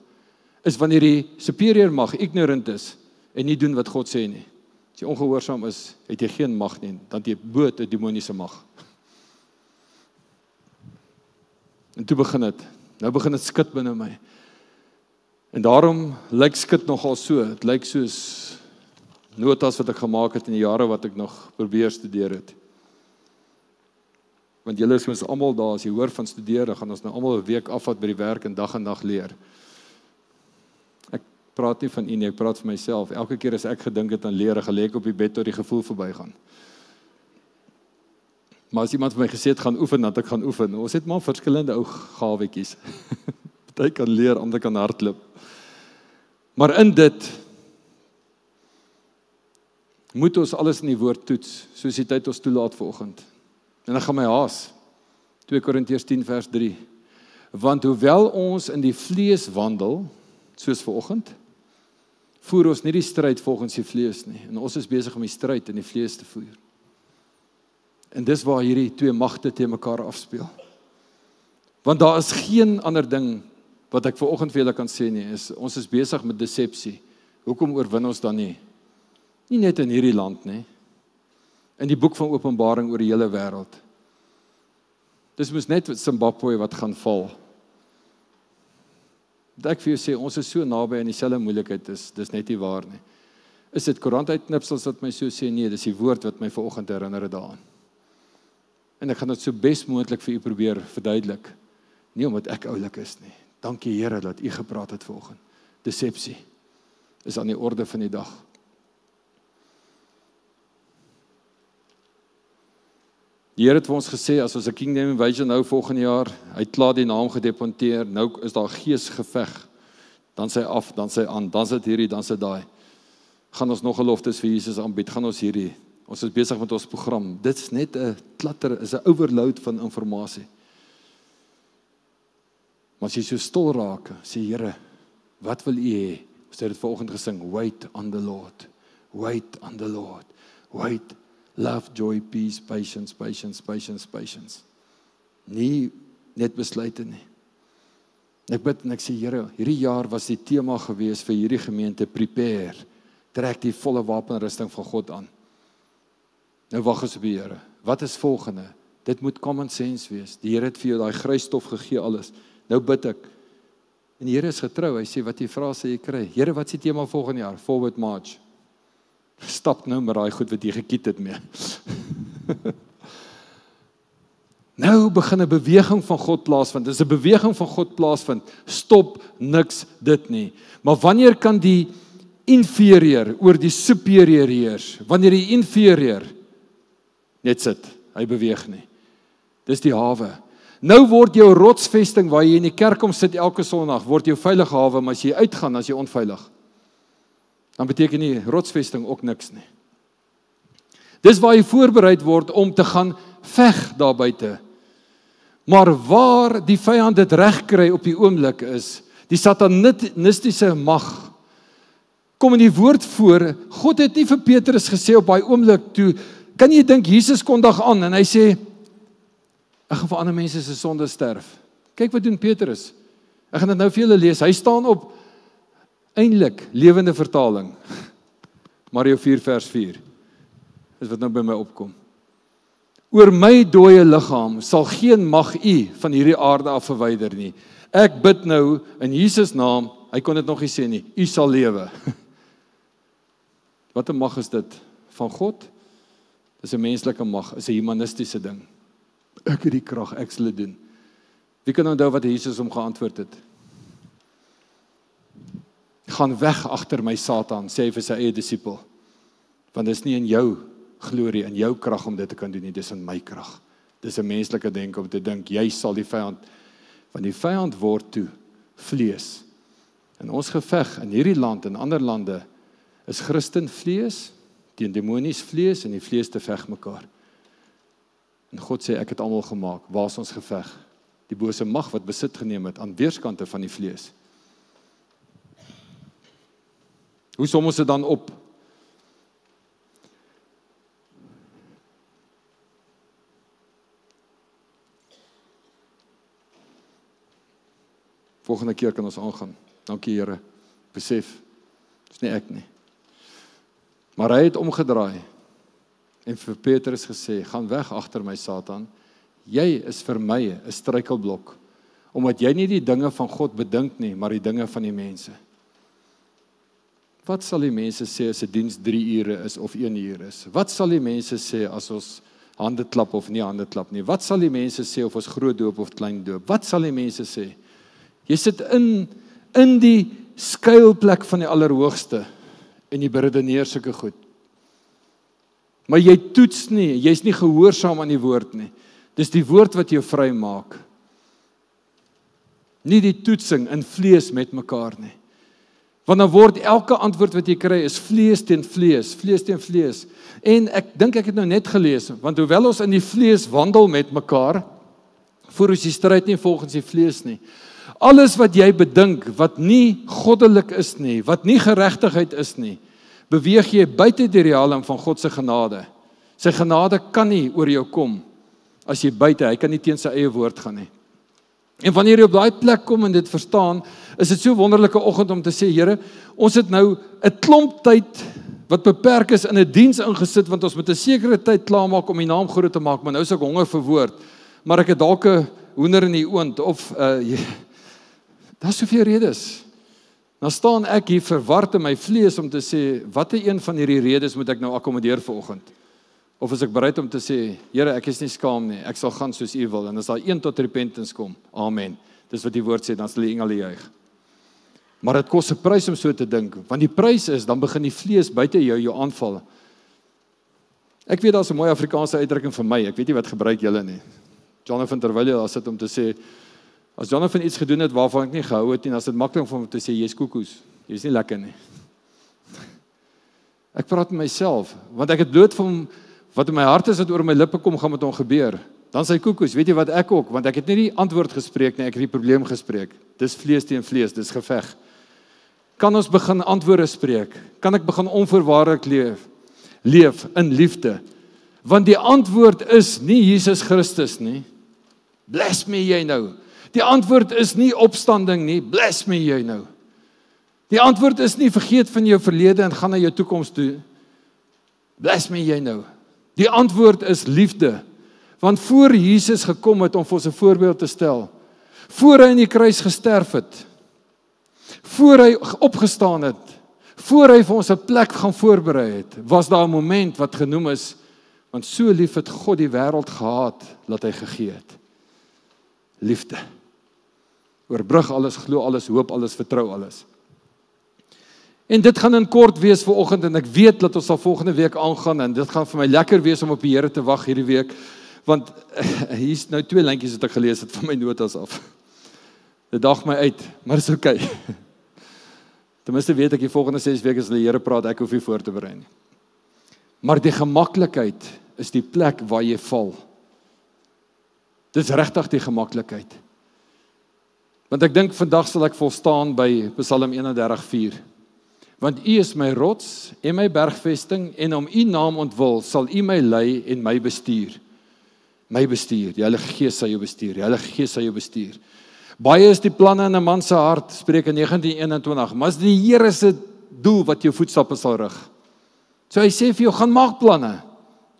Speaker 1: Is wanneer die superior mag ignorant is en nie doen wat God sê nie. As jy ongehoorsaam is, het jy geen mag nie, dan jy boot 'n demoniese mag. En toe begin dit. Nou begin dit skud binne my. En daarom lyk skud nogal so. Dit lyk soos notas wat ek gemaak het in die jare wat ek nog probeer studeer het. Want julle is mos almal daar as jy hoor van studeer, dan gaan ons nou almal 'n week afvat by die werk en dag en nag leer. Ek praat nie van u nie, ek praat vir myself. Elke keer as ek gedink het aan leer, gelê ek op die bed tot die gevoel verbygaan. Maar as iemand vir my gesê het gaan oefen, dan ek gaan oefen. Ons het maar verskillende ou gawetjies. Party kan leer, ander kan hardloop. Maar in dit moet ons alles in die woord toets, soos die tyd ons toelaat vanoggend. En dan gaan my haas. 2 Korintiërs 10 vers 3. Want hoewel ons in die vlees wandel, soos vanoggend, voer ons nie die stryd volgens die vlees nie. En ons is besig om die stryd in die vlees te voer. En dis waar hierdie twee magte te mekaar afspeel. Want daar is geen ander ding wat ek ver oggend vir julle kan sê nie is ons is besig met decepsie. Hoekom oorwin ons dan nie? Nie net in hierdie land nie. In die boek van Openbaring oor die hele wêreld. Dis mos net Zimbabwe wat gaan val. Dat ek vir jou sê ons is so naby aan dieselfde moeilikheid is, dis net nie waar nie. Is dit koerantuitknipsels wat my so sê nee, dis die woord wat my ver oggend herinner daaraan. En ek gaan dit so bes moontlik vir u probeer verduidelik. Nie omdat ek oulik is nie. Dankie Here dat U gepraat het vanoggend. Decepsie is aan die orde van die dag. Die Here het vir ons gesê as ons 'n kingdom invasion nou volgende jaar, hy klaar die naam gedeponteer, nou is daar geesgeveg. Dan sê af, dan sê aan, dan sit hierdie, dan sit daai. Gaan ons nog geloftes vir Jesus aanbied? Gaan ons hierdie? Ons is besig met ons program. Dit's net 'n klatter, is 'n overload van inligting. Maar as jy so stil raak, sê Here, wat wil U hê? Ons het dit vanoggend gesing, wait on the Lord. Wait on the Lord. Wait love, joy, peace, patience, patience, patience, patience. Nie net besluite nie. Ek bid en ek sê Here, hierdie jaar was die tema gewees vir hierdie gemeente prepare. Trek die volle wapenrusting van God aan. Nou wag ons op die Here. Wat is volgende? Dit moet common sense wees. Die Here het vir jou daai grys stof gegee alles. Nou bid ek. En die Here is getrou. Hy sê wat jy vra sê jy kry. Here, wat is die tema volgende jaar? Forward march. Stap nou met daai goed wat jy gekiet het mee. nou begin 'n beweging van God plaasvind. Dis 'n beweging van God plaasvind. Stop niks dit nie. Maar wanneer kan die inferieur oor die superieur heers? Wanneer die inferieur net sit, hy beweeg nie. Dis die hawe. Nou word jou rotsvesting waar jy in die kerk kom sit elke Sondag, word jou veilige hawe, maar as jy uitgaan, as jy onveilig. Dan beteken die rotsvesting ook niks nie. Dis waar jy voorberei word om te gaan veg daar buite. Maar waar die vyand dit reg kry op die oomblik is, die satanistiese mag kom in die woord voor. God het nie vir Petrus gesê op daai oomblik toe, kan jy dink Jesus kondig aan en hy sê Ek gaan vir ander mense se sonde sterf. Kyk wat doen Petrus. Ek gaan dit nou vir julle lees. Hy staan op eintlik lewende vertaling. Mario 4 vers 4. Dis wat nou by my opkom. Oor my dooie liggaam sal geen mag u van hierdie aarde af verwyder nie. Ek bid nou in Jesus naam. Hy kon dit nog nie sê nie. U sal lewe. Wat 'n mag is dit van God? Dis 'n menslike mag, is 'n humanistiese ding. Ek het die krag, ek sal dit doen. Wie kan onthou wat Jesus hom geantwoord het? Gaan weg agter my Satan, sê hy vir sy eie disipel. Want dit is nie in jou glorie en jou krag om dit te kan doen nie, dis in my krag. Dis 'n menslike denke om te dink jy sal die vyand van die vyand word toe vlees. In ons geveg in hierdie land en ander lande is Christen vlees, teen demonies vlees en die vlees te veg mekaar. En God sê ek het almal gemaak. Waar is ons geveg? Die bose mag wat besit geneem het aan weerskante van die vlees. Hoe som ons dit dan op? Volgende keer kan ons aangaan. Dankie Here. Besef. Dis nie ek nie. Maar hy het omgedraai en vir Petrus gesê: "Gaan weg agter my Satan. Jy is vir my 'n struikelblok omdat jy nie die dinge van God bedink nie, maar die dinge van die mense." Wat sal die mense sê as 'n diens 3 ure is of 1 uur is? Wat sal die mense sê as ons hande klap of nie hande klap nie? Wat sal die mense sê of ons groot doop of klein doop? Wat sal die mense sê? Jy sit in in die skuilplek van die Allerhoogste en jy beredeneer sulke goed. Maar jy toets nie, jy's nie gehoorsaam aan die woord nie. Dis die woord wat jou vry maak. Nie die toetsing in vlees met mekaar nie. Want dan word elke antwoord wat jy kry is vlees teen vlees, vlees teen vlees. En ek dink ek het nou net gelees, want hoewel ons in die vlees wandel met mekaar, voer ons die stryd nie volgens die vlees nie. Alles wat jy bedink wat nie goddelik is nie, wat nie geregtigheid is nie, beweeg jy buite die riem van God se genade. Sy genade kan nie oor jou kom as jy buite, hy kan nie teen sy eie woord gaan nie. En wanneer jy op daai plek kom en dit verstaan, is dit so wonderlike oggend om te sê, Here, ons het nou 'n klomp tyd wat beperk is in 'n diens ingesit want ons moet 'n sekere tyd klaarmaak om die naam groot te maak, maar nou is ek honger vir woord. Maar ek het dalk 'n hoender in die oond of uh Daar's soveel redes. Dan staan ek hier verward in my vlees om te sê watter een van hierdie redes moet ek nou akkommodeer vanoggend? Of is ek bereid om te sê, Here, ek is nie skaam nie. Ek sal gaan soos U wil en as daar een tot repentance kom. Amen. Dis wat die woord sê, dan sal die engele juig. Maar dit kos 'n prys om so te dink, want die prys is dan begin die vlees buite jou jou aanval. Ek weet daar's 'n mooi Afrikaanse uitdrukking vir my. Ek weet nie wat gebruik julle nie. Jonathan terwyl jy daar sit om te sê As Jonathan iets gedoen het waarvan ek nie gehou het nie, is dit maklik om hom te sê jy's koekoes. Jy's nie lekker nie. Ek praat met myself want ek het bloot van wat in my hart is wat oor my lippe kom gaan met hom gebeur. Dan sê koekoes, weet jy wat ek ook want ek het nie die antwoord gespreek nie, ek het die probleem gespreek. Dis vlees teen vlees, dis geveg. Kan ons begin antwoorde spreek? Kan ek begin onvoorwaardelik leef? Leef in liefde. Want die antwoord is nie Jesus Christus nie. Bless me jy nou. Die antwoord is nie opstanding nie, bless me jy nou. Die antwoord is nie vergeet van jou verlede en gaan na jou toekoms toe. Bless me jy nou. Die antwoord is liefde. Want voor Jesus gekom het om vir ons 'n voorbeeld te stel, voor hy aan die kruis gesterf het, voor hy opgestaan het, voor hy vir ons 'n plek gaan voorberei het, was daar 'n moment wat genoem is want so lief het God die wêreld gehad dat hy gegee het. Liefde oorbrug alles, glo alles, hoop alles, vertrou alles. En dit gaan in kort wees vir oggend en ek weet dat ons sal volgende week aangaan en dit gaan vir my lekker wees om op die Here te wag hierdie week want hier's nou twee lintjies wat ek gelees het van my notas af. Dit dag my uit, maar dis oukei. Okay. Ten minste weet ek die volgende 6 weke as die Here praat, ek hoef nie voor te berei nie. Maar die gemaklikheid is die plek waar jy val. Dis regtig die gemaklikheid. Want ek dink vandag sal ek volstaan by Psalm 31:4. Want U is my rots en my bergvesting en om U naam ontwil sal U my lei en my bestuur. My bestuur, die Heilige Gees sal jou bestuur. Die Heilige Gees sal jou bestuur. Baie is die planne in 'n man se hart, Spreuke 19:21, maar is die Here se doel wat jou voetstappe sal rig. So hy sê vir jou, gaan maak planne.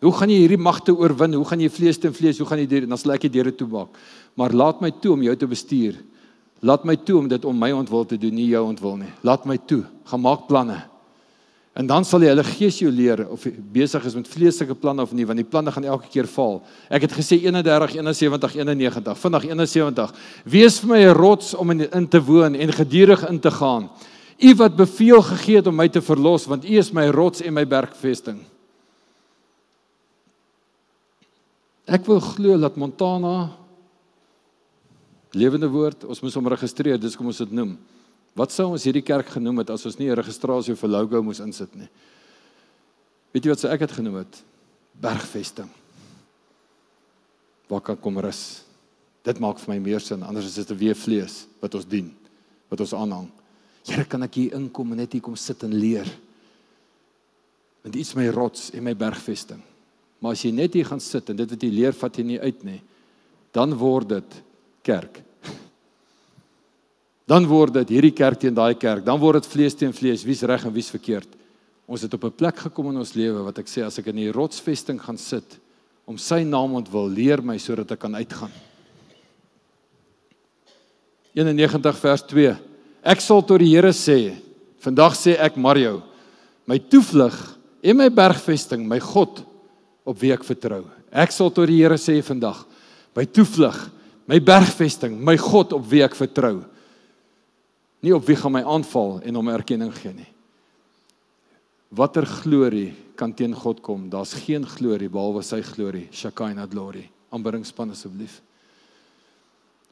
Speaker 1: Hoe gaan jy hierdie magte oorwin? Hoe gaan jy vlees teen vlees? Hoe gaan jy dit dan sal ek die deure toemaak? Maar laat my toe om jou te bestuur Laat my toe om dit om my ontwil te doen, nie jou ontwil nie. Laat my toe. Gaan maak planne. En dan sal die Heilige Gees jou leer of besig is met vleeslike planne of nie, want die planne gaan elke keer val. Ek het gesê 31 71 91, vandag 71. Wees vir my 'n rots om in, in te woon en gedurig in te gaan. U wat beveel gegee het om my te verlos, want U is my rots en my bergvesting. Ek wil glo dat Montana Lewende woord, ons moes hom registreer, dis kom ons dit noem. Wat sou ons hierdie kerk genoem het as ons nie 'n registrasie vir logo moes insit nie? Weet jy wat sou ek dit genoem het? Bergvesting. Waar kan kom rus? Dit maak vir my meer sin anders is dit 'n weer vlees wat ons dien, wat ons aanhang. Here, kan ek hier inkom en net hier kom sit en leer? Want iets my rots en my bergvesting. Maar as jy net hier gaan sit en dit wat jy leer vat jy nie uit nie, dan word dit kerk. Dan word dit hierdie kerk teen daai kerk, dan word dit vlees teen vlees, wie's reg en wie's verkeerd. Ons het op 'n plek gekom in ons lewe wat ek sê as ek in die rotsvesting gaan sit om sy naam ontwil, leer my sodat ek kan uitgaan. 91 vers 2. Ek sal tot die Here sê, vandag sê ek Mario, my toevlug en my bergvesting, my God op wie ek vertrou. Ek sal tot die Here sê vandag, my toevlug, my bergvesting, my God op wie ek vertrou. Nie op wie gaan my aanval en hom erkenning gee nie. Watter glorie kan teen God kom? Daar's geen glorie behalwe sy glorie, Shekinah glory. Aanbiddingspan asseblief.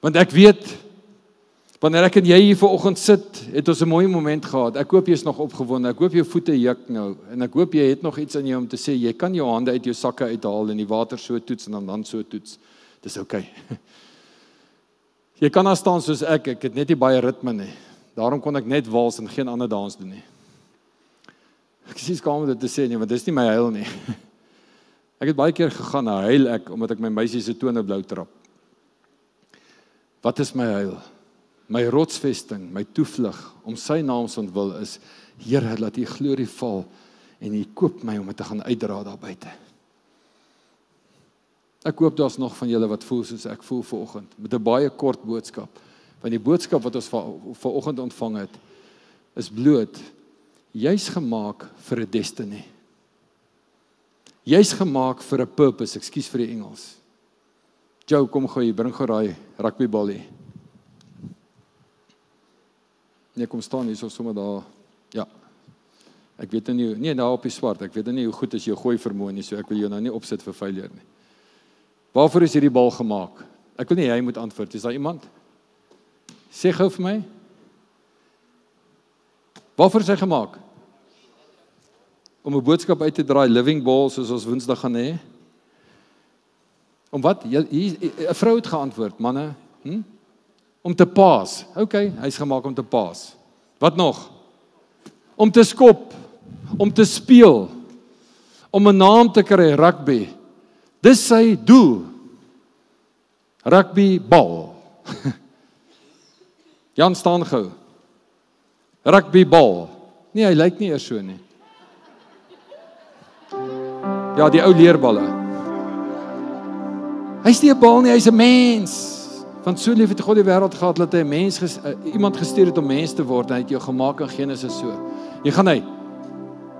Speaker 1: Want ek weet wanneer ek en jy hier vanoggend sit, het ons 'n mooi moment gehad. Ek hoop jy's nog opgewonde. Ek hoop jou voete juk nou en ek hoop jy het nog iets in jou om te sê. Jy kan jou hande uit jou sakke uithaal en die water so toets en dan dan so toets. Dis oukei. Okay. Jy kan daar staan soos ek. Ek het net nie baie ritme nie. Daarom kon ek net wals en geen ander dans doen nie. Ek sê skaam om dit te sê nie, want dis nie my huil nie. Ek het baie keer gegaan na huil ek omdat ek my meisie se tone blou trap. Wat is my huil? My rotsvesting, my toevlug om sy naam se ontwil is Here, laat U glorie val en U koop my om dit te gaan uitdra daar buite. Ek hoop daar's nog van julle wat voel soos ek voel vanoggend met 'n baie kort boodskap. Want die boodskap wat ons vanoggend ontvang het is bloot jy's gemaak vir 'n destiny. Jy's gemaak vir 'n purpose, ekskuus vir die Engels. Jou kom gou hier, bring gou daai rugbybal hier. Nee, kom staan hier so sommer daar. Ja. Ek weet nie nee, daar op die swart. Ek weet nie hoe goed is jou gooi vermoë nie, so ek wil jou nou nie opsit vir failure nie. Waarvoor is hierdie bal gemaak? Ek wil nie jy moet antwoord. Is daar iemand? Sê gou vir my. Waarvoor is hy gemaak? Om 'n boodskap uit te draai, living ball soos ons Woensdag gaan hê. Om wat? 'n vrou het geantwoord, manne. Hm? Om te paas. OK, hy's gemaak om te paas. Wat nog? Om te skop, om te speel, om 'n naam te kry, rugby. Dis sy doel. Rugby bal. Jan staan gou. Rugby bal. Nee, hy lyk nie eers so nie. Ja, die ou leerballe. Hy's nie 'n bal nie, hy's 'n mens. Want so lief het God die wêreld gehad dat hy 'n mens ges, uh, iemand gestuur het om mens te word en hy het jou gemaak in Genesis so. Jy gaan hy.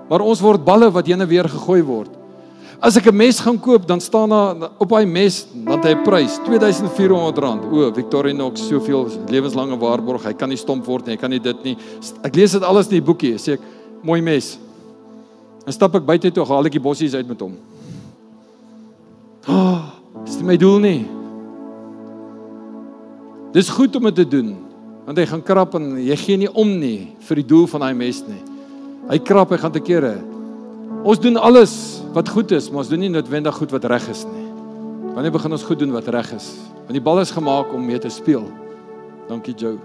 Speaker 1: Maar ons word balle wat heen en weer gegooi word. As ek 'n mes gaan koop, dan staan daar op daai mes dan hy prys R2400. O, Victorinox soveel lewenslange waarborg. Hy kan nie stomp word nie. Hy kan nie dit nie. Ek lees dit alles in die boekie. Sê ek, mooi mes. En stap ek buite toe, haal ek die bossies uit met hom. Ah, oh, dis nie my doel nie. Dis goed om dit te doen. Want hy gaan krap en jy gee nie om nie vir die doel van daai mes nie. Hy krap, hy gaan te kere. Ons doen alles wat goed is, maar ons doen nie noodwendig goed wat reg is nie. Wanneer begin ons goed doen wat reg is? Want die bal is gemaak om mee te speel. Dankie Joe.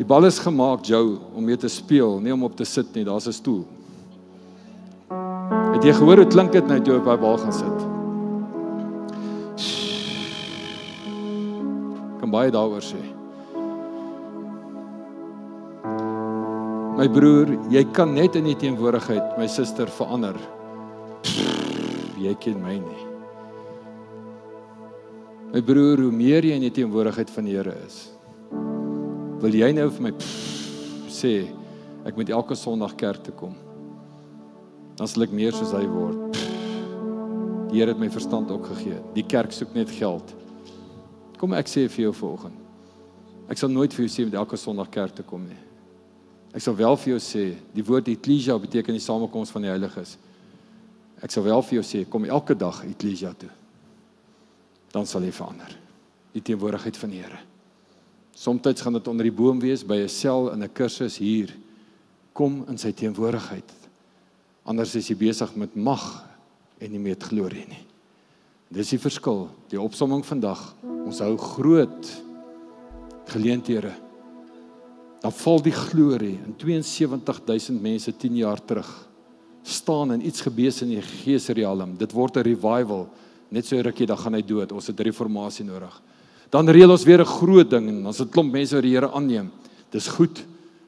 Speaker 1: Die bal is gemaak Joe om mee te speel, nie om op te sit nie. Daar's 'n stoel. Het jy gehoor hoe klink dit nou toe op daai bal gaan sit? Kan baie daaroor sê. My broer, jy kan net in die teenwoordigheid my suster verander. Jy ken my nie. My broer, hoe meer jy in die teenwoordigheid van die Here is, wil jy nou vir my sê ek moet elke Sondag kerk toe kom. Dan sal ek meer soos hy word. Die Here het my verstand ook gegee. Die kerk soek net geld. Kom ek sê vir jou vanoggend. Ek sal nooit vir jou sê om elke Sondag kerk te kom nie. Ek sal wel vir jou sê, die woord eklesia beteken die samekoms van die heiliges. Ek sal wel vir jou sê, kom elke dag eklesia toe. Dan sal jy verander. Die teenwoordigheid van die Here. Somstyds gaan dit onder die boom wees by 'n sel in 'n kursus hier. Kom in sy teenwoordigheid. Anders is jy besig met mag en nie met glorie nie. Dis die verskil. Die opsomming vandag. Ons hou groot geleenthede. Dan val die glorie in 72000 mense 10 jaar terug staan en iets gebeur in die geesrealm. Dit word 'n revival. Net so rukkie dan gaan hy dood. Ons het reformatie nodig. Dan reël ons weer 'n groot ding en ons het klomp mense wat die Here aanneem. Dis goed.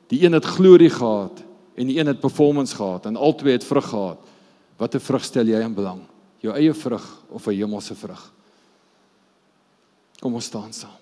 Speaker 1: Die een het glorie gehad en die een het performance gehad en albei het vrug gehad. Watter vrug stel jy in belang? Jou eie vrug of 'n hemelse vrug? Kom ons staan saam.